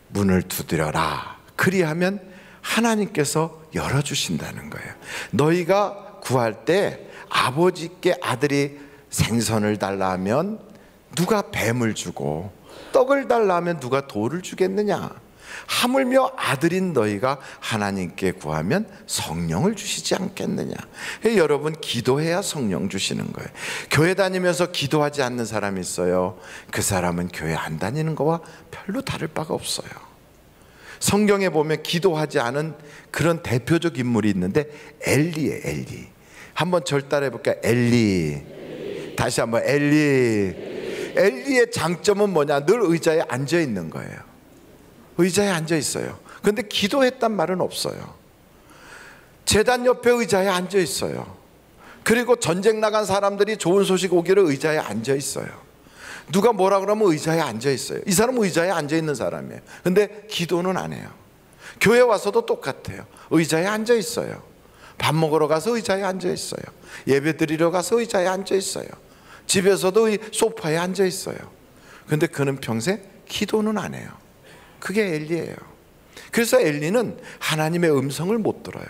문을 두드려라. 그리하면 하나님께서 열어주신다는 거예요. 너희가 구할 때 아버지께 아들이 생선을 달라 하면 누가 뱀을 주고 떡을 달라 하면 누가 돌을 주겠느냐? 하물며 아들인 너희가 하나님께 구하면 성령을 주시지 않겠느냐. 여러분 기도해야 성령 주시는 거예요. 교회 다니면서 기도하지 않는 사람이 있어요. 그 사람은 교회 안 다니는 거와 별로 다를 바가 없어요. 성경에 보면 기도하지 않은 그런 대표적 인물이 있는데 엘리에 엘리. 한번 절 따라 해 볼까요? 엘리. 다시 한번 엘리. 엘리의 장점은 뭐냐? 늘 의자에 앉아 있는 거예요. 의자에 앉아 있어요. 근데 기도했단 말은 없어요. 재단 옆에 의자에 앉아 있어요. 그리고 전쟁 나간 사람들이 좋은 소식 오기를 의자에 앉아 있어요. 누가 뭐라 그러면 의자에 앉아 있어요. 이 사람은 의자에 앉아 있는 사람이에요. 근데 기도는 안 해요. 교회 와서도 똑같아요. 의자에 앉아 있어요. 밥 먹으러 가서 의자에 앉아 있어요. 예배 드리러 가서 의자에 앉아 있어요. 집에서도 이 소파에 앉아 있어요. 근데 그는 평생 기도는 안 해요. 그게 엘리예요. 그래서 엘리는 하나님의 음성을 못 들어요.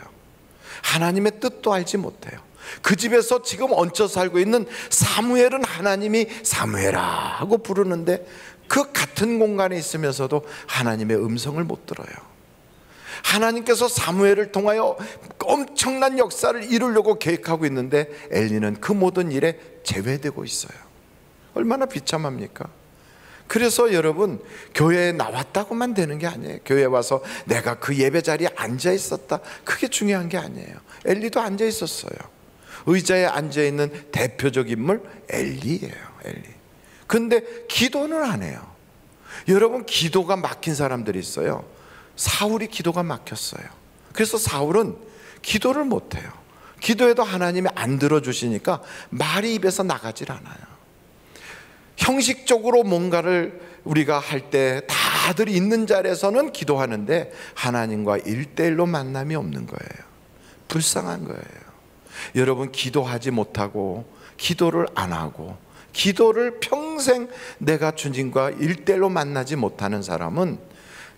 하나님의 뜻도 알지 못해요. 그 집에서 지금 얹혀 살고 있는 사무엘은 하나님이 사무엘아 하고 부르는데 그 같은 공간에 있으면서도 하나님의 음성을 못 들어요. 하나님께서 사무엘을 통하여 엄청난 역사를 이루려고 계획하고 있는데 엘리는 그 모든 일에 제외되고 있어요. 얼마나 비참합니까? 그래서 여러분 교회에 나왔다고만 되는 게 아니에요. 교회 와서 내가 그 예배 자리에 앉아 있었다. 그게 중요한 게 아니에요. 엘리도 앉아 있었어요. 의자에 앉아 있는 대표적 인물 엘리예요. 엘리. 근데 기도는 안 해요. 여러분 기도가 막힌 사람들이 있어요. 사울이 기도가 막혔어요. 그래서 사울은 기도를 못 해요. 기도해도 하나님이 안 들어주시니까 말이 입에서 나가질 않아요. 형식적으로 뭔가를 우리가 할 때 다들 있는 자리에서는 기도하는데 하나님과 일대일로 만남이 없는 거예요. 불쌍한 거예요. 여러분 기도하지 못하고 기도를 안 하고 기도를 평생 내가 주님과 일대일로 만나지 못하는 사람은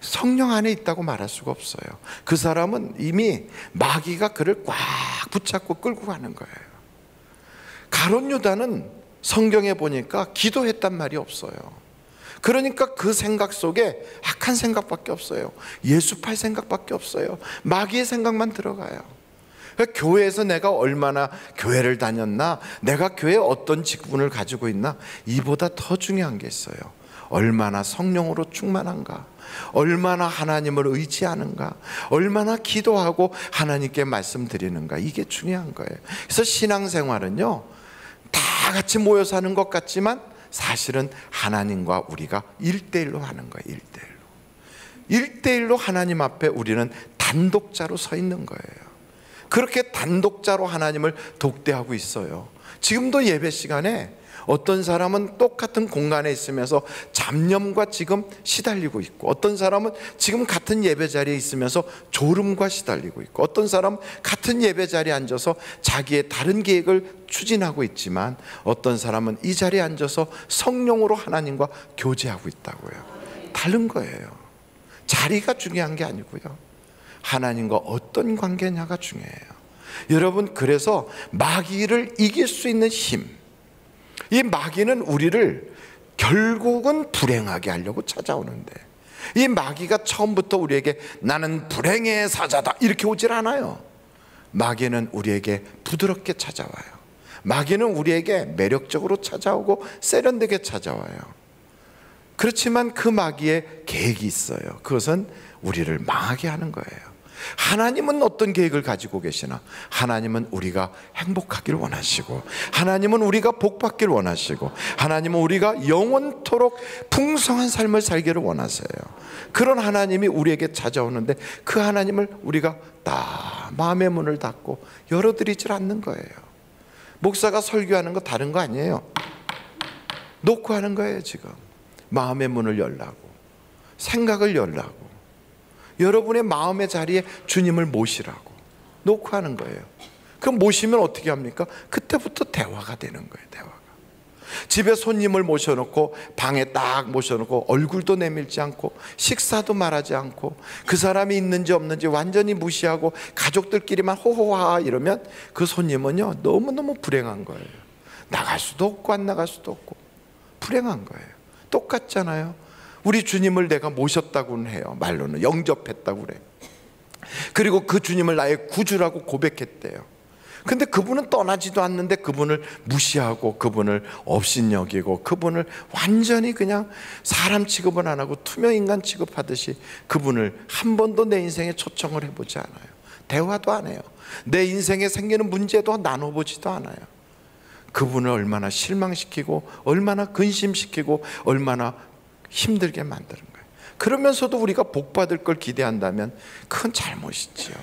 성령 안에 있다고 말할 수가 없어요. 그 사람은 이미 마귀가 그를 꽉 붙잡고 끌고 가는 거예요. 가론 유다는 성경에 보니까 기도했단 말이 없어요. 그러니까 그 생각 속에 악한 생각밖에 없어요. 예수팔 생각밖에 없어요. 마귀의 생각만 들어가요. 그러니까 교회에서 내가 얼마나 교회를 다녔나, 내가 교회에 어떤 직분을 가지고 있나, 이보다 더 중요한 게 있어요. 얼마나 성령으로 충만한가, 얼마나 하나님을 의지하는가, 얼마나 기도하고 하나님께 말씀드리는가, 이게 중요한 거예요. 그래서 신앙생활은요, 다 같이 모여 사는 것 같지만 사실은 하나님과 우리가 일대일로 하는 거예요. 일대일로. 일대일로 하나님 앞에 우리는 단독자로 서 있는 거예요. 그렇게 단독자로 하나님을 독대하고 있어요. 지금도 예배 시간에 어떤 사람은 똑같은 공간에 있으면서 잡념과 지금 시달리고 있고 어떤 사람은 지금 같은 예배 자리에 있으면서 졸음과 시달리고 있고 어떤 사람은 같은 예배 자리에 앉아서 자기의 다른 계획을 추진하고 있지만 어떤 사람은 이 자리에 앉아서 성령으로 하나님과 교제하고 있다고요. 다른 거예요. 자리가 중요한 게 아니고요. 하나님과 어떤 관계냐가 중요해요. 여러분 그래서 마귀를 이길 수 있는 힘 이 마귀는 우리를 결국은 불행하게 하려고 찾아오는데 이 마귀가 처음부터 우리에게 나는 불행의 사자다 이렇게 오질 않아요. 마귀는 우리에게 부드럽게 찾아와요. 마귀는 우리에게 매력적으로 찾아오고 세련되게 찾아와요. 그렇지만 그 마귀의 계획이 있어요. 그것은 우리를 망하게 하는 거예요. 하나님은 어떤 계획을 가지고 계시나? 하나님은 우리가 행복하길 원하시고, 하나님은 우리가 복받길 원하시고, 하나님은 우리가 영원토록 풍성한 삶을 살기를 원하세요. 그런 하나님이 우리에게 찾아오는데 그 하나님을 우리가 다 마음의 문을 닫고 열어드리질 않는 거예요. 목사가 설교하는 거 다른 거 아니에요. 놓고 하는 거예요, 지금. 마음의 문을 열라고. 생각을 열라고. 여러분의 마음의 자리에 주님을 모시라고 놓고 하는 거예요. 그럼 모시면 어떻게 합니까? 그때부터 대화가 되는 거예요, 대화가. 집에 손님을 모셔놓고 방에 딱 모셔놓고 얼굴도 내밀지 않고 식사도 말하지 않고 그 사람이 있는지 없는지 완전히 무시하고 가족들끼리만 호호하 이러면 그 손님은요 너무너무 불행한 거예요. 나갈 수도 없고 안 나갈 수도 없고 불행한 거예요. 똑같잖아요. 우리 주님을 내가 모셨다고는 해요. 말로는 영접했다고 그래. 그리고 그 주님을 나의 구주라고 고백했대요. 근데 그분은 떠나지도 않는데 그분을 무시하고 그분을 업신여기고 그분을 완전히 그냥 사람 취급은 안 하고 투명 인간 취급하듯이 그분을 한 번도 내 인생에 초청을 해보지 않아요. 대화도 안 해요. 내 인생에 생기는 문제도 나눠보지도 않아요. 그분을 얼마나 실망시키고 얼마나 근심시키고 얼마나 힘들게 만드는 거예요. 그러면서도 우리가 복 받을 걸 기대한다면 그건 잘못이지요.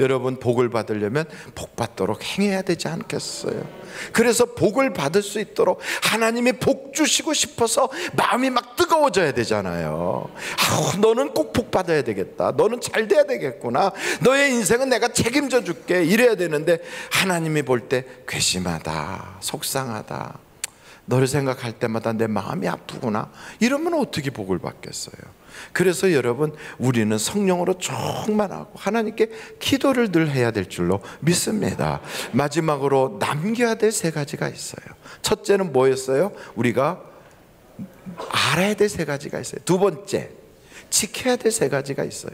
여러분 복을 받으려면 복 받도록 행해야 되지 않겠어요? 그래서 복을 받을 수 있도록 하나님이 복 주시고 싶어서 마음이 막 뜨거워져야 되잖아요. 아, 너는 꼭 복 받아야 되겠다. 너는 잘 돼야 되겠구나. 너의 인생은 내가 책임져 줄게. 이래야 되는데 하나님이 볼 때 괘씸하다. 속상하다. 너를 생각할 때마다 내 마음이 아프구나. 이러면 어떻게 복을 받겠어요? 그래서 여러분 우리는 성령으로 충만하고 하나님께 기도를 늘 해야 될 줄로 믿습니다. 마지막으로 남겨야 될 세 가지가 있어요. 첫째는 뭐였어요? 우리가 알아야 될 세 가지가 있어요. 두 번째 지켜야 될 세 가지가 있어요.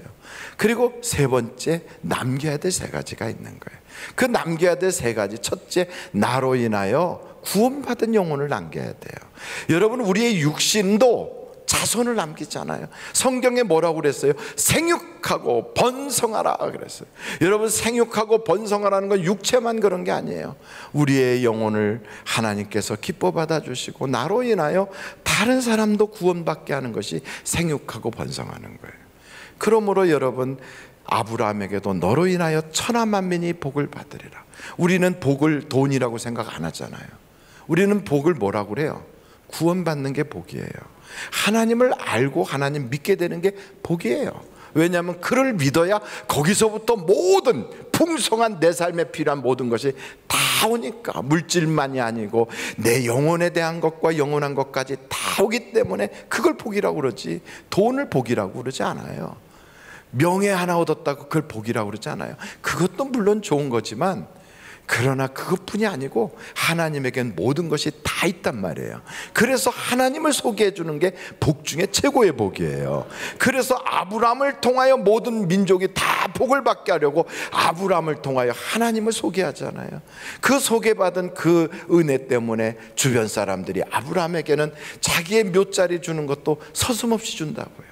그리고 세 번째 남겨야 될 세 가지가 있는 거예요. 그 남겨야 될 세 가지 첫째 나로 인하여 구원받은 영혼을 남겨야 돼요. 여러분 우리의 육신도 자손을 남기잖아요. 성경에 뭐라고 그랬어요? 생육하고 번성하라 그랬어요. 여러분 생육하고 번성하라는 건 육체만 그런 게 아니에요. 우리의 영혼을 하나님께서 기뻐 받아 주시고 나로 인하여 다른 사람도 구원받게 하는 것이 생육하고 번성하는 거예요. 그러므로 여러분 아브라함에게도 너로 인하여 천하 만민이 복을 받으리라. 우리는 복을 돈이라고 생각 안 하잖아요. 우리는 복을 뭐라고 그래요? 구원받는 게 복이에요. 하나님을 알고 하나님 믿게 되는 게 복이에요. 왜냐하면 그를 믿어야 거기서부터 모든 풍성한 내 삶에 필요한 모든 것이 다 오니까 물질만이 아니고 내 영혼에 대한 것과 영원한 것까지 다 오기 때문에 그걸 복이라고 그러지 돈을 복이라고 그러지 않아요. 명예 하나 얻었다고 그걸 복이라고 그러지 않아요. 그것도 물론 좋은 거지만 그러나 그것뿐이 아니고 하나님에겐 모든 것이 다 있단 말이에요. 그래서 하나님을 소개해 주는 게 복 중에 최고의 복이에요. 그래서 아브라함을 통하여 모든 민족이 다 복을 받게 하려고 아브라함을 통하여 하나님을 소개하잖아요. 그 소개받은 그 은혜 때문에 주변 사람들이 아브라함에게는 자기의 묘자리 주는 것도 서슴없이 준다고요.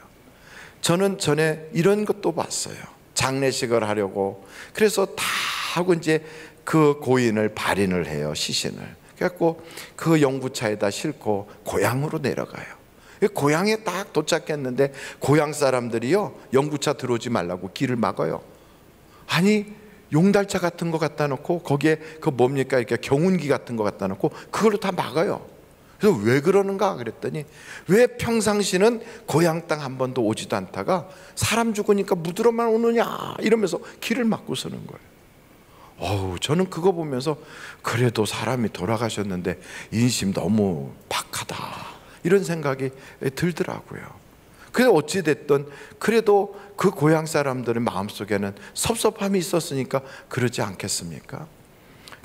저는 전에 이런 것도 봤어요. 장례식을 하려고 그래서 다 하고 이제 그 고인을 발인을 해요 시신을. 그래갖고 그 영구차에다 싣고 고향으로 내려가요. 고향에 딱 도착했는데 고향 사람들이요 영구차 들어오지 말라고 길을 막아요. 아니 용달차 같은 거 갖다 놓고 거기에 그 뭡니까? 이렇게 경운기 같은 거 갖다 놓고 그걸로 다 막아요. 그래서 왜 그러는가? 그랬더니 왜 평상시는 고향 땅 한 번도 오지도 않다가 사람 죽으니까 묻으러만 오느냐? 이러면서 길을 막고 서는 거예요 어우, 저는 그거 보면서 그래도 사람이 돌아가셨는데 인심 너무 박하다. 이런 생각이 들더라고요. 그래서 어찌됐든 그래도 그 고향 사람들의 마음속에는 섭섭함이 있었으니까 그러지 않겠습니까?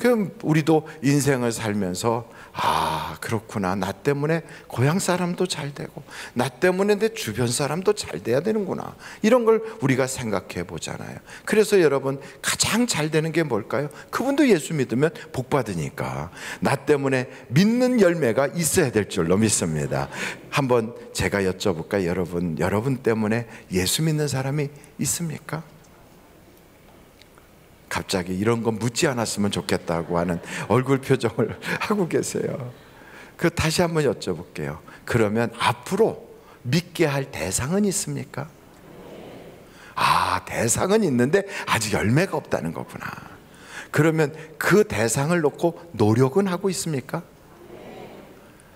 그럼 우리도 인생을 살면서 아 그렇구나. 나 때문에 고향 사람도 잘 되고 나 때문에 내 주변 사람도 잘 돼야 되는구나. 이런 걸 우리가 생각해 보잖아요. 그래서 여러분 가장 잘 되는 게 뭘까요? 그분도 예수 믿으면 복 받으니까. 나 때문에 믿는 열매가 있어야 될 줄로 믿습니다. 한번 제가 여쭤볼까 여러분 여러분 때문에 예수 믿는 사람이 있습니까? 갑자기 이런 건 묻지 않았으면 좋겠다고 하는 얼굴 표정을 하고 계세요. 그 다시 한번 여쭤볼게요. 그러면 앞으로 믿게 할 대상은 있습니까? 아, 대상은 있는데 아직 열매가 없다는 거구나. 그러면 그 대상을 놓고 노력은 하고 있습니까?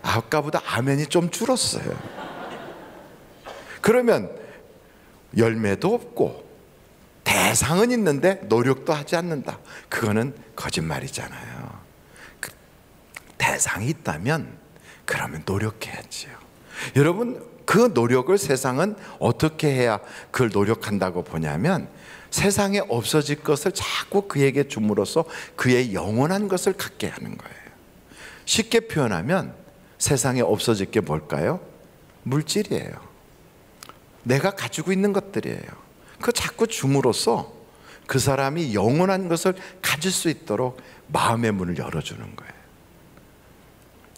아까보다 아멘이 좀 줄었어요. 그러면 열매도 없고 대상은 있는데 노력도 하지 않는다. 그거는 거짓말이잖아요. 그 대상이 있다면 그러면 노력해야지요. 여러분 그 노력을 세상은 어떻게 해야 그걸 노력한다고 보냐면 세상에 없어질 것을 자꾸 그에게 줌으로써 그의 영원한 것을 갖게 하는 거예요. 쉽게 표현하면 세상에 없어질 게 뭘까요? 물질이에요. 내가 가지고 있는 것들이에요. 그 자꾸 줌으로써 그 사람이 영원한 것을 가질 수 있도록 마음의 문을 열어주는 거예요.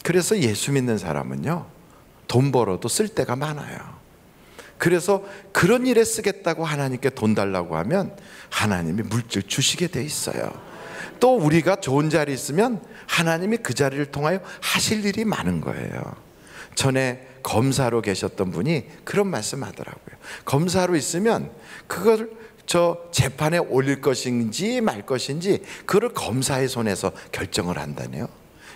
그래서 예수 믿는 사람은요, 돈 벌어도 쓸 데가 많아요. 그래서 그런 일에 쓰겠다고 하나님께 돈 달라고 하면 하나님이 물질 주시게 돼 있어요. 또 우리가 좋은 자리 있으면 하나님이 그 자리를 통하여 하실 일이 많은 거예요. 전에 검사로 계셨던 분이 그런 말씀 하더라고요. 검사로 있으면 그걸 저 재판에 올릴 것인지 말 것인지 그를 검사의 손에서 결정을 한다네요.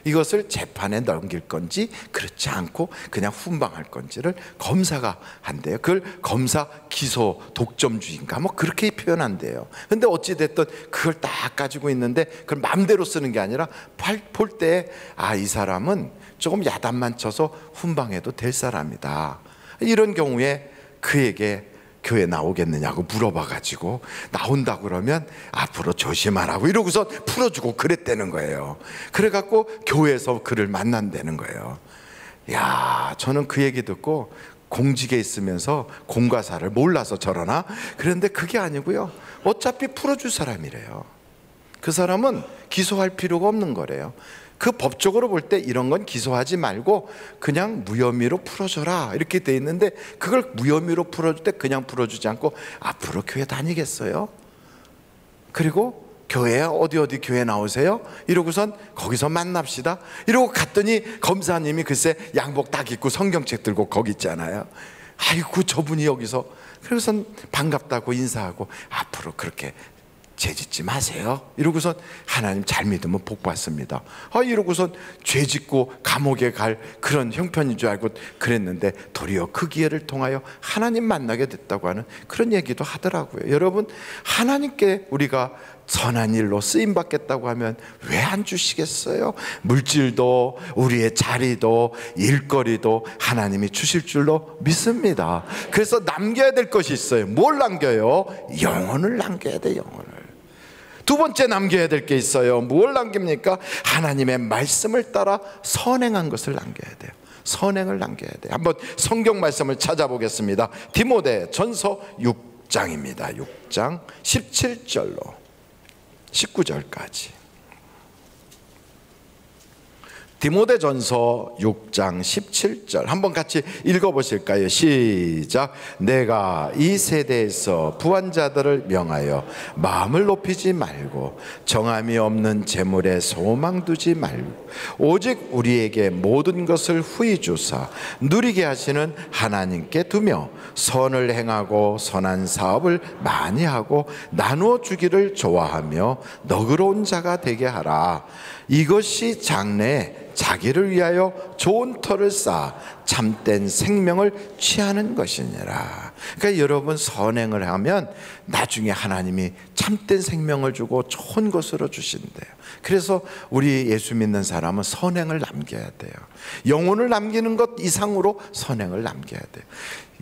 이것을 재판에 넘길 건지 그렇지 않고 그냥 훈방할 건지를 검사가 한대요. 그걸 검사 기소 독점주의인가 뭐 그렇게 표현한대요. 근데 어찌 됐든 그걸 딱 가지고 있는데 그걸 마음대로 쓰는 게 아니라 볼 때 아 이 사람은 조금 야단만 쳐서 훈방해도 될 사람이다. 이런 경우에 그에게 교회 나오겠느냐고 물어봐가지고 나온다 그러면 앞으로 조심하라고 이러고서 풀어주고 그랬다는 거예요. 그래갖고 교회에서 그를 만난다는 거예요. 야, 저는 그 얘기 듣고 공직에 있으면서 공과사를 몰라서 저러나 그런데 그게 아니고요. 어차피 풀어줄 사람이래요. 그 사람은 기소할 필요가 없는 거래요. 그 법적으로 볼 때 이런 건 기소하지 말고 그냥 무혐의로 풀어줘라 이렇게 돼 있는데 그걸 무혐의로 풀어줄 때 그냥 풀어주지 않고 앞으로 교회 다니겠어요? 그리고 교회 어디 어디 교회 나오세요? 이러고선 거기서 만납시다. 이러고 갔더니 검사님이 글쎄 양복 딱 입고 성경책 들고 거기 있잖아요. 아이고 저분이 여기서 그래서 반갑다고 인사하고 앞으로 그렇게 죄짓지 마세요. 이러고선 하나님 잘 믿으면 복 받습니다. 아 이러고선 죄 짓고 감옥에 갈 그런 형편인 줄 알고 그랬는데 도리어 그 기회를 통하여 하나님 만나게 됐다고 하는 그런 얘기도 하더라고요. 여러분 하나님께 우리가 선한 일로 쓰임 받겠다고 하면 왜 안 주시겠어요? 물질도 우리의 자리도 일거리도 하나님이 주실 줄로 믿습니다. 그래서 남겨야 될 것이 있어요. 뭘 남겨요? 영혼을 남겨야 돼, 영혼을. 두 번째 남겨야 될 게 있어요. 뭘 남깁니까? 하나님의 말씀을 따라 선행한 것을 남겨야 돼요. 선행을 남겨야 돼요. 한번 성경 말씀을 찾아보겠습니다. 디모데 전서 6장입니다. 6장 17절로 19절까지. 디모데 전서 6장 17절 한번 같이 읽어 보실까요? 시작. 내가 이 세대에서 부한자들을 명하여 마음을 높이지 말고 정함이 없는 재물에 소망 두지 말고 오직 우리에게 모든 것을 후히 주사 누리게 하시는 하나님께 두며 선을 행하고 선한 사업을 많이 하고 나누어 주기를 좋아하며 너그러운 자가 되게 하라. 이것이 장래에 자기를 위하여 좋은 터를 쌓아 참된 생명을 취하는 것이니라. 그러니까 여러분 선행을 하면 나중에 하나님이 참된 생명을 주고 좋은 것으로 주신대요. 그래서 우리 예수 믿는 사람은 선행을 남겨야 돼요. 영혼을 남기는 것 이상으로 선행을 남겨야 돼요.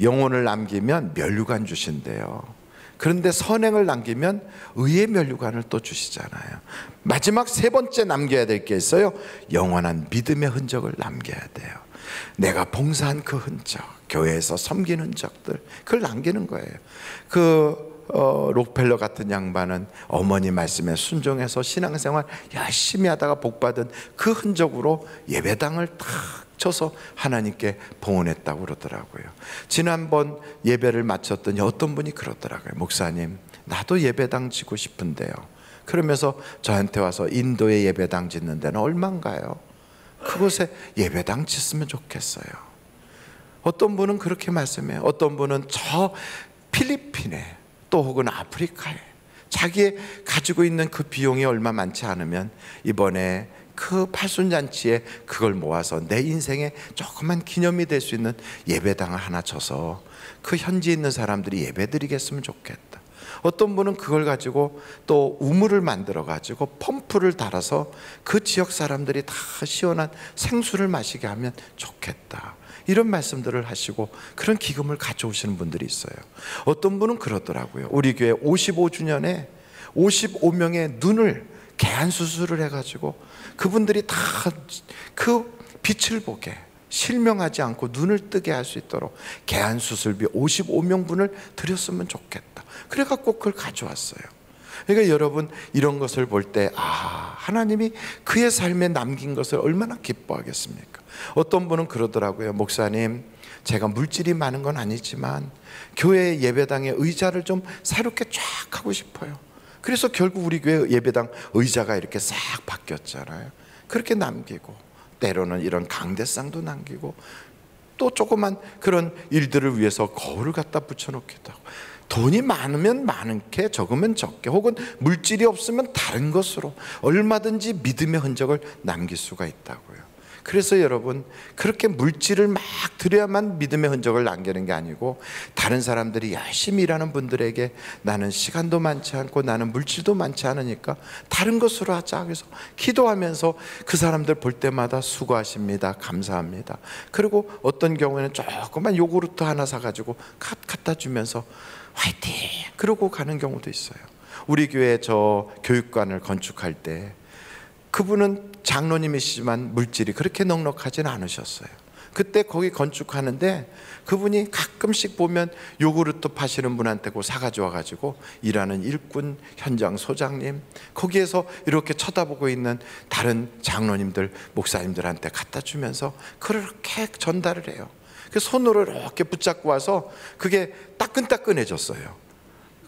영혼을 남기면 멸류관 주신대요. 그런데 선행을 남기면 의의 멸류관을 또 주시잖아요. 마지막 세 번째 남겨야 될 게 있어요. 영원한 믿음의 흔적을 남겨야 돼요. 내가 봉사한 그 흔적, 교회에서 섬긴 흔적들, 그걸 남기는 거예요. 그 어, 록펠러 같은 양반은 어머니 말씀에 순종해서 신앙생활 열심히 하다가 복받은 그 흔적으로 예배당을 탁 쳐서 하나님께 봉헌했다고 그러더라고요. 지난번 예배를 마쳤더니 어떤 분이 그러더라고요. 목사님, 나도 예배당 지고 싶은데요. 그러면서 저한테 와서 인도에 예배당 짓는 데는 얼마인가요? 그곳에 예배당 짓으면 좋겠어요. 어떤 분은 그렇게 말씀해요. 어떤 분은 저 필리핀에 또 혹은 아프리카에 자기의 가지고 있는 그 비용이 얼마 많지 않으면 이번에 그 팔순잔치에 그걸 모아서 내 인생에 조그만 기념이 될 수 있는 예배당을 하나 쳐서 그 현지에 있는 사람들이 예배 드리겠으면 좋겠다. 어떤 분은 그걸 가지고 또 우물을 만들어 가지고 펌프를 달아서 그 지역 사람들이 다 시원한 생수를 마시게 하면 좋겠다. 이런 말씀들을 하시고 그런 기금을 가져오시는 분들이 있어요. 어떤 분은 그러더라고요. 우리 교회 55주년에 55명의 눈을 개안 수술을 해가지고 그분들이 다 그 빛을 보게 실명하지 않고 눈을 뜨게 할 수 있도록 개안 수술비 55명분을 드렸으면 좋겠다. 그래 갖고 그걸 가져왔어요. 그러니까 여러분 이런 것을 볼 때 아, 하나님이 그의 삶에 남긴 것을 얼마나 기뻐하겠습니까? 어떤 분은 그러더라고요. 목사님, 제가 물질이 많은 건 아니지만 교회 예배당의 의자를 좀 새롭게 쫙 하고 싶어요. 그래서 결국 우리 교회 예배당 의자가 이렇게 싹 바뀌었잖아요. 그렇게 남기고 때로는 이런 강대상도 남기고 또 조그만 그런 일들을 위해서 거울을 갖다 붙여놓기도 하고 돈이 많으면 많게 적으면 적게 혹은 물질이 없으면 다른 것으로 얼마든지 믿음의 흔적을 남길 수가 있다고요. 그래서 여러분 그렇게 물질을 막 드려야만 믿음의 흔적을 남기는 게 아니고 다른 사람들이 열심히 일하는 분들에게 나는 시간도 많지 않고 나는 물질도 많지 않으니까 다른 것으로 하자. 그래서 기도하면서 그 사람들 볼 때마다 수고하십니다. 감사합니다. 그리고 어떤 경우에는 조그만 요구르트 하나 사가지고 갖- 갖다 주면서 화이팅! 그러고 가는 경우도 있어요. 우리 교회 저 교육관을 건축할 때 그분은 장로님이시지만 물질이 그렇게 넉넉하진 않으셨어요. 그때 거기 건축하는데 그분이 가끔씩 보면 요구르트 파시는 분한테 그 사가지고 와가지고 일하는 일꾼 현장 소장님 거기에서 이렇게 쳐다보고 있는 다른 장로님들 목사님들한테 갖다 주면서 그렇게 전달을 해요. 그 손으로 이렇게 붙잡고 와서 그게 따끈따끈해졌어요.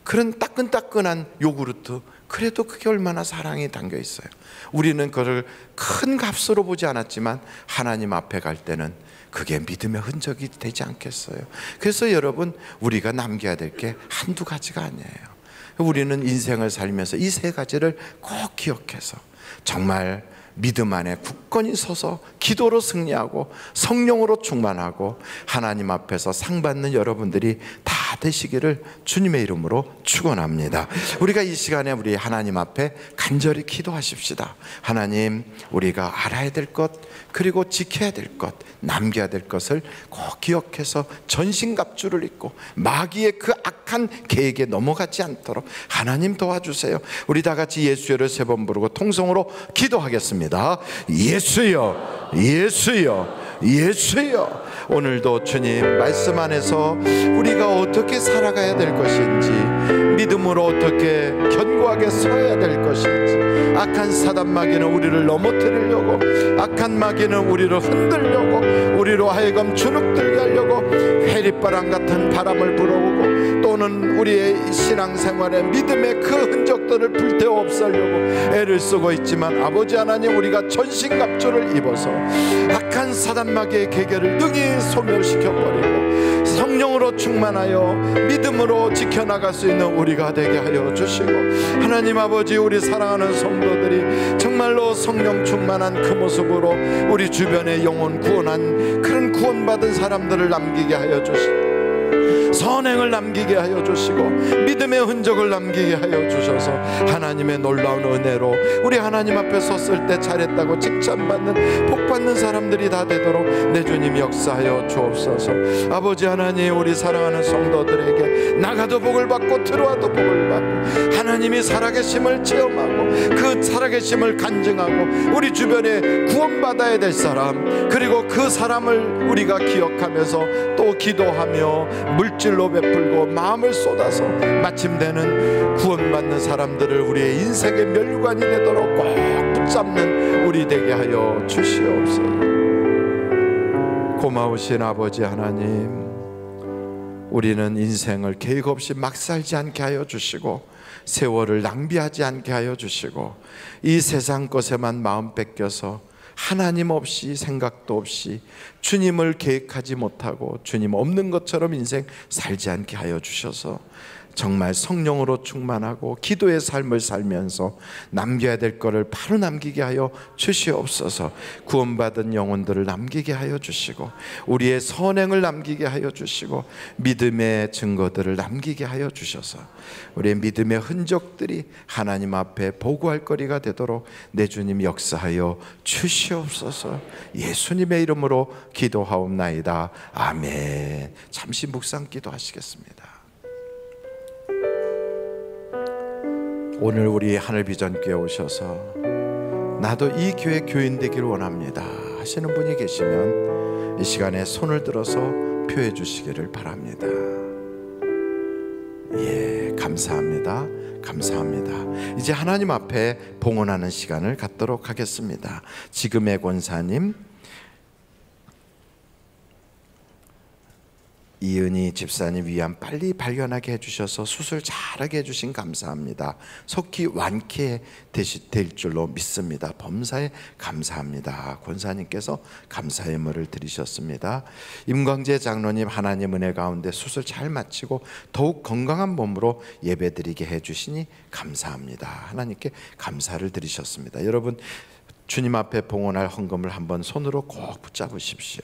그런 따끈따끈한 요구르트 그래도 그게 얼마나 사랑이 담겨 있어요. 우리는 그를 큰 값으로 보지 않았지만 하나님 앞에 갈 때는 그게 믿음의 흔적이 되지 않겠어요. 그래서 여러분 우리가 남겨야 될 게 한두 가지가 아니에요. 우리는 인생을 살면서 이 세 가지를 꼭 기억해서 정말 믿음 안에 굳건히 서서 기도로 승리하고 성령으로 충만하고 하나님 앞에서 상 받는 여러분들이 다 되시기를 주님의 이름으로 축원합니다. 우리가 이 시간에 우리 하나님 앞에 간절히 기도하십시다. 하나님, 우리가 알아야 될 것, 그리고 지켜야 될 것, 남겨야 될 것을 꼭 기억해서 전신갑주를 입고 마귀의 그 악한 계획에 넘어가지 않도록 하나님 도와주세요. 우리 다 같이 예수여를 세 번 부르고 통성으로 기도하겠습니다. 예수여, 예수여, 예수여. 오늘도 주님 말씀 안에서 우리가 어떻게 살아가야 될 것인지 믿음으로 어떻게 견고하게 서야 될 것인지 악한 사단 마귀는 우리를 넘어뜨리려고 악한 마귀는 우리를 흔들려고 우리로 하여금 주눅들게 하려고 해리바람 같은 바람을 불어오고 또는 우리의 신앙생활의 믿음의 그 흔적들을 불태워 없애려고 애를 쓰고 있지만 아버지 하나님 우리가 전신갑주를 입어서 악한 사단 마귀의 계계를 능히 소멸시켜 버리고 성령으로 충만하여 믿음으로 지켜나갈 수 있는 우리가 되게 하여 주시고 하나님 아버지 우리 사랑하는 성도들이 정말로 성령 충만한 그 모습으로 우리 주변의 영혼 구원한 그런 구원받은 사람들을 남기게 하여 주시고 선행을 남기게 하여 주시고 믿음의 흔적을 남기게 하여 주셔서 하나님의 놀라운 은혜로 우리 하나님 앞에 섰을 때 잘했다고 칭찬받는 복받는 사람들이 다 되도록 내 주님 역사하여 주옵소서. 아버지 하나님 우리 사랑하는 성도들에게 나가도 복을 받고 들어와도 복을 받고 하나님이 살아계심을 체험하고 그 살아계심을 간증하고 우리 주변에 구원받아야 될 사람 그리고 그 사람을 우리가 기억하면서 또 기도하며 물질로 베풀고 마음을 쏟아서 마침되는 구원받는 사람들을 우리의 인생의 멸관이 되도록 꼭 붙잡는 우리 되게 하여 주시옵소서. 고마우신 아버지 하나님, 우리는 인생을 계획 없이 막 살지 않게 하여 주시고 세월을 낭비하지 않게 하여 주시고 이 세상 것에만 마음 뺏겨서 하나님 없이 생각도 없이 주님을 계획하지 못하고 주님 없는 것처럼 인생 살지 않게 하여 주셔서 정말 성령으로 충만하고 기도의 삶을 살면서 남겨야 될 것을 바로 남기게 하여 주시옵소서. 구원받은 영혼들을 남기게 하여 주시고 우리의 선행을 남기게 하여 주시고 믿음의 증거들을 남기게 하여 주셔서 우리의 믿음의 흔적들이 하나님 앞에 보고할 거리가 되도록 내 주님 역사하여 주시옵소서. 예수님의 이름으로 기도하옵나이다. 아멘. 잠시 묵상 기도하시겠습니다 오늘 우리 하늘 비전 교회 오셔서 나도 이 교회 교인 되기를 원합니다 하시는 분이 계시면 이 시간에 손을 들어서 표해 주시기를 바랍니다. 예, 감사합니다. 감사합니다. 이제 하나님 앞에 봉헌하는 시간을 갖도록 하겠습니다. 지금의 권사님 이은희 집사님 위암 빨리 발견하게 해주셔서 수술 잘하게 해주신 감사합니다. 속히 완쾌 되시, 될 줄로 믿습니다. 범사에 감사합니다. 권사님께서 감사의 말을 드리셨습니다. 임광재 장로님 하나님 은혜 가운데 수술 잘 마치고 더욱 건강한 몸으로 예배드리게 해주시니 감사합니다. 하나님께 감사를 드리셨습니다. 여러분 주님 앞에 봉헌할 헌금을 한번 손으로 꼭 붙잡으십시오.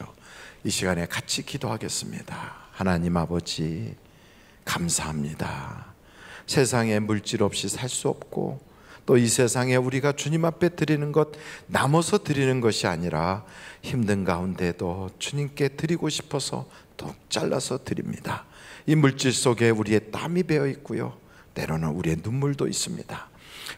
이 시간에 같이 기도하겠습니다. 하나님 아버지, 감사합니다. 세상에 물질 없이 살 수 없고 또 이 세상에 우리가 주님 앞에 드리는 것 남아서 드리는 것이 아니라 힘든 가운데도 주님께 드리고 싶어서 또 잘라서 드립니다. 이 물질 속에 우리의 땀이 배어 있고요. 때로는 우리의 눈물도 있습니다.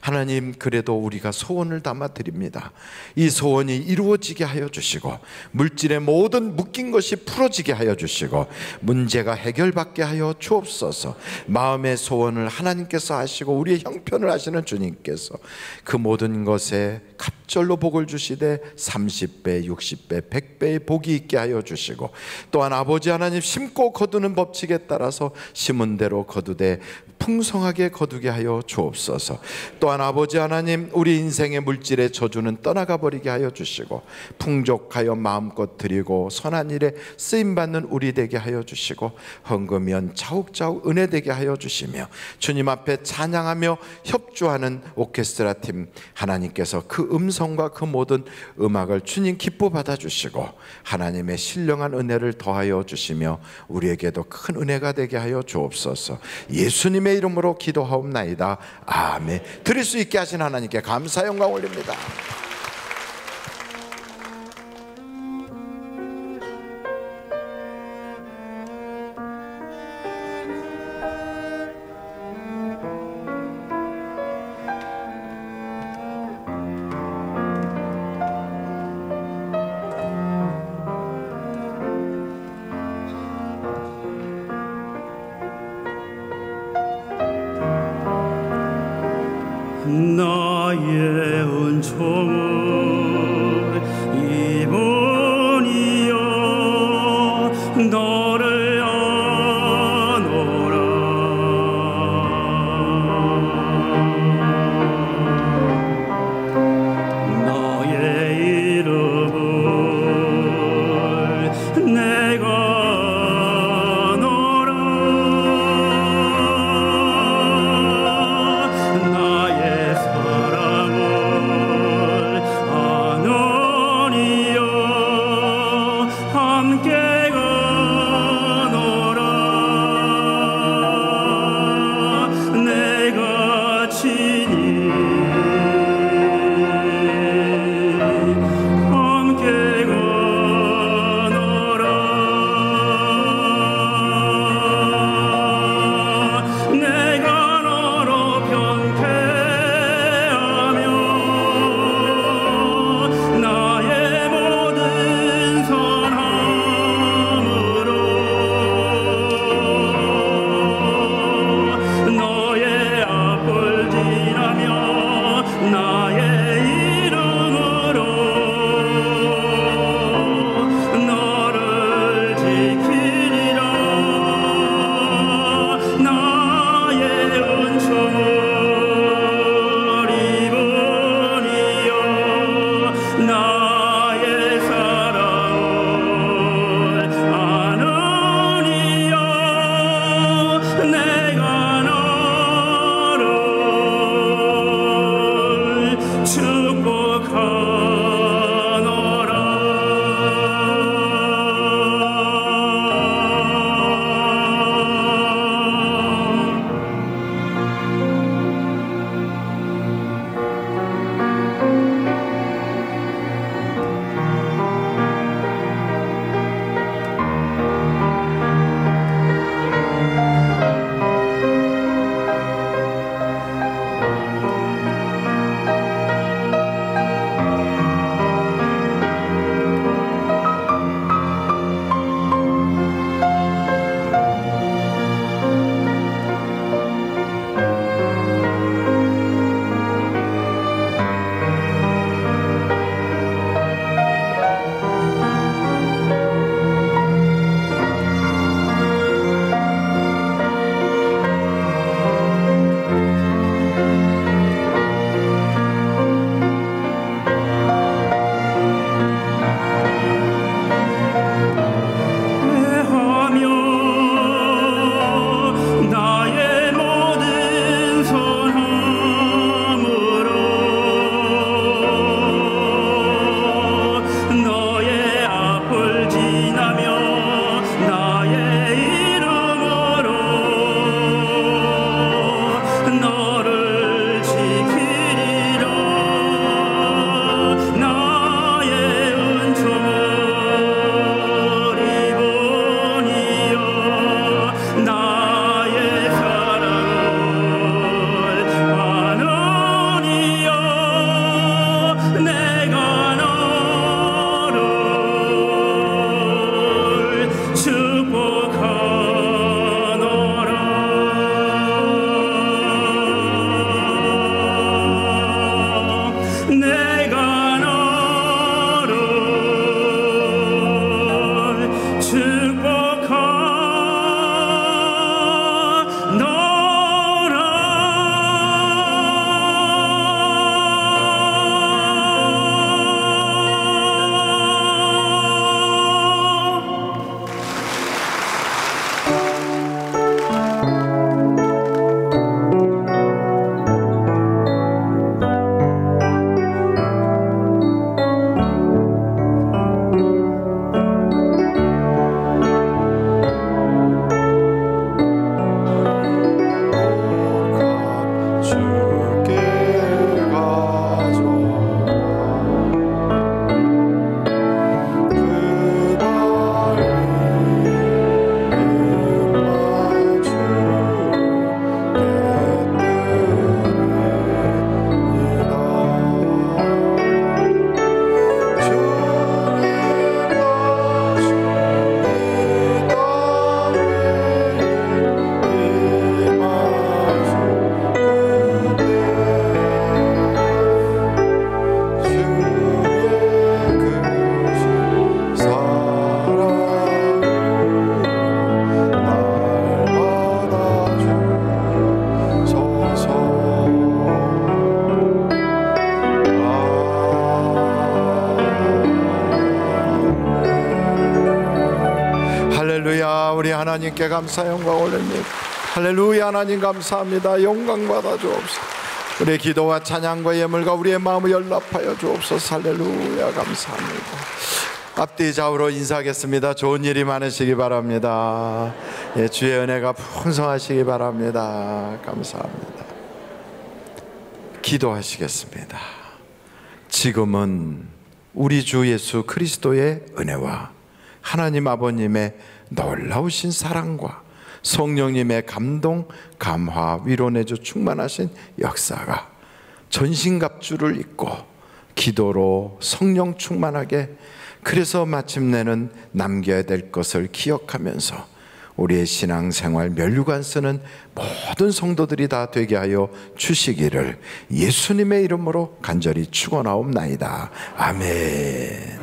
하나님 그래도 우리가 소원을 담아 드립니다. 이 소원이 이루어지게 하여 주시고 물질의 모든 묶인 것이 풀어지게 하여 주시고 문제가 해결받게 하여 주옵소서. 마음의 소원을 하나님께서 하시고 우리의 형편을 하시는 주님께서 그 모든 것에 갑절로 복을 주시되 30배, 60배, 100배의 복이 있게 하여 주시고 또한 아버지 하나님 심고 거두는 법칙에 따라서 심은 대로 거두되 풍성하게 거두게 하여 주옵소서. 또한 아버지 하나님 우리 인생의 물질의 저주는 떠나가 버리게 하여 주시고 풍족하여 마음껏 드리고 선한 일에 쓰임 받는 우리 되게 하여 주시고 헌금면 자욱자욱 은혜 되게 하여 주시며 주님 앞에 찬양하며 협조하는 오케스트라 팀 하나님께서 그 음성과 그 모든 음악을 주님 기뻐 받아 주시고 하나님의 신령한 은혜를 더하여 주시며 우리에게도 큰 은혜가 되게 하여 주옵소서. 예수님의 이름으로 기도하옵나이다. 아멘. 드릴 수 있게 하신 하나님께 감사 영광 올립니다. to 하나님께 감사 영광 올립니다. 할렐루야 하나님 감사합니다. 영광 받아 주옵소서. 우리의 기도와 찬양과 예물과 우리의 마음을 연락하여 주옵소서. 할렐루야 감사합니다. 앞뒤 좌우로 인사하겠습니다. 좋은 일이 많으시기 바랍니다. 예, 주의 은혜가 풍성하시기 바랍니다. 감사합니다. 기도하시겠습니다. 지금은 우리 주 예수 그리스도의 은혜와 하나님 아버님의 놀라우신 사랑과 성령님의 감동, 감화, 위로내주 충만하신 역사가 전신갑주를 입고 기도로 성령 충만하게 그래서 마침내는 남겨야 될 것을 기억하면서 우리의 신앙생활 면류관 쓰는 모든 성도들이 다 되게 하여 주시기를 예수님의 이름으로 간절히 축원하옵나이다. 아멘.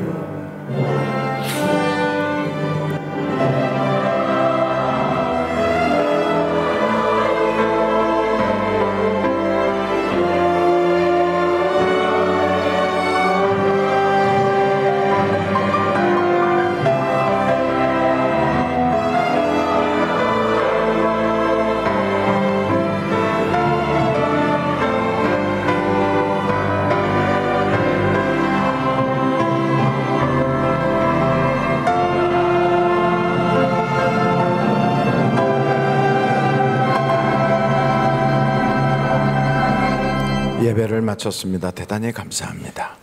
마쳤습니다. 대단히 감사합니다.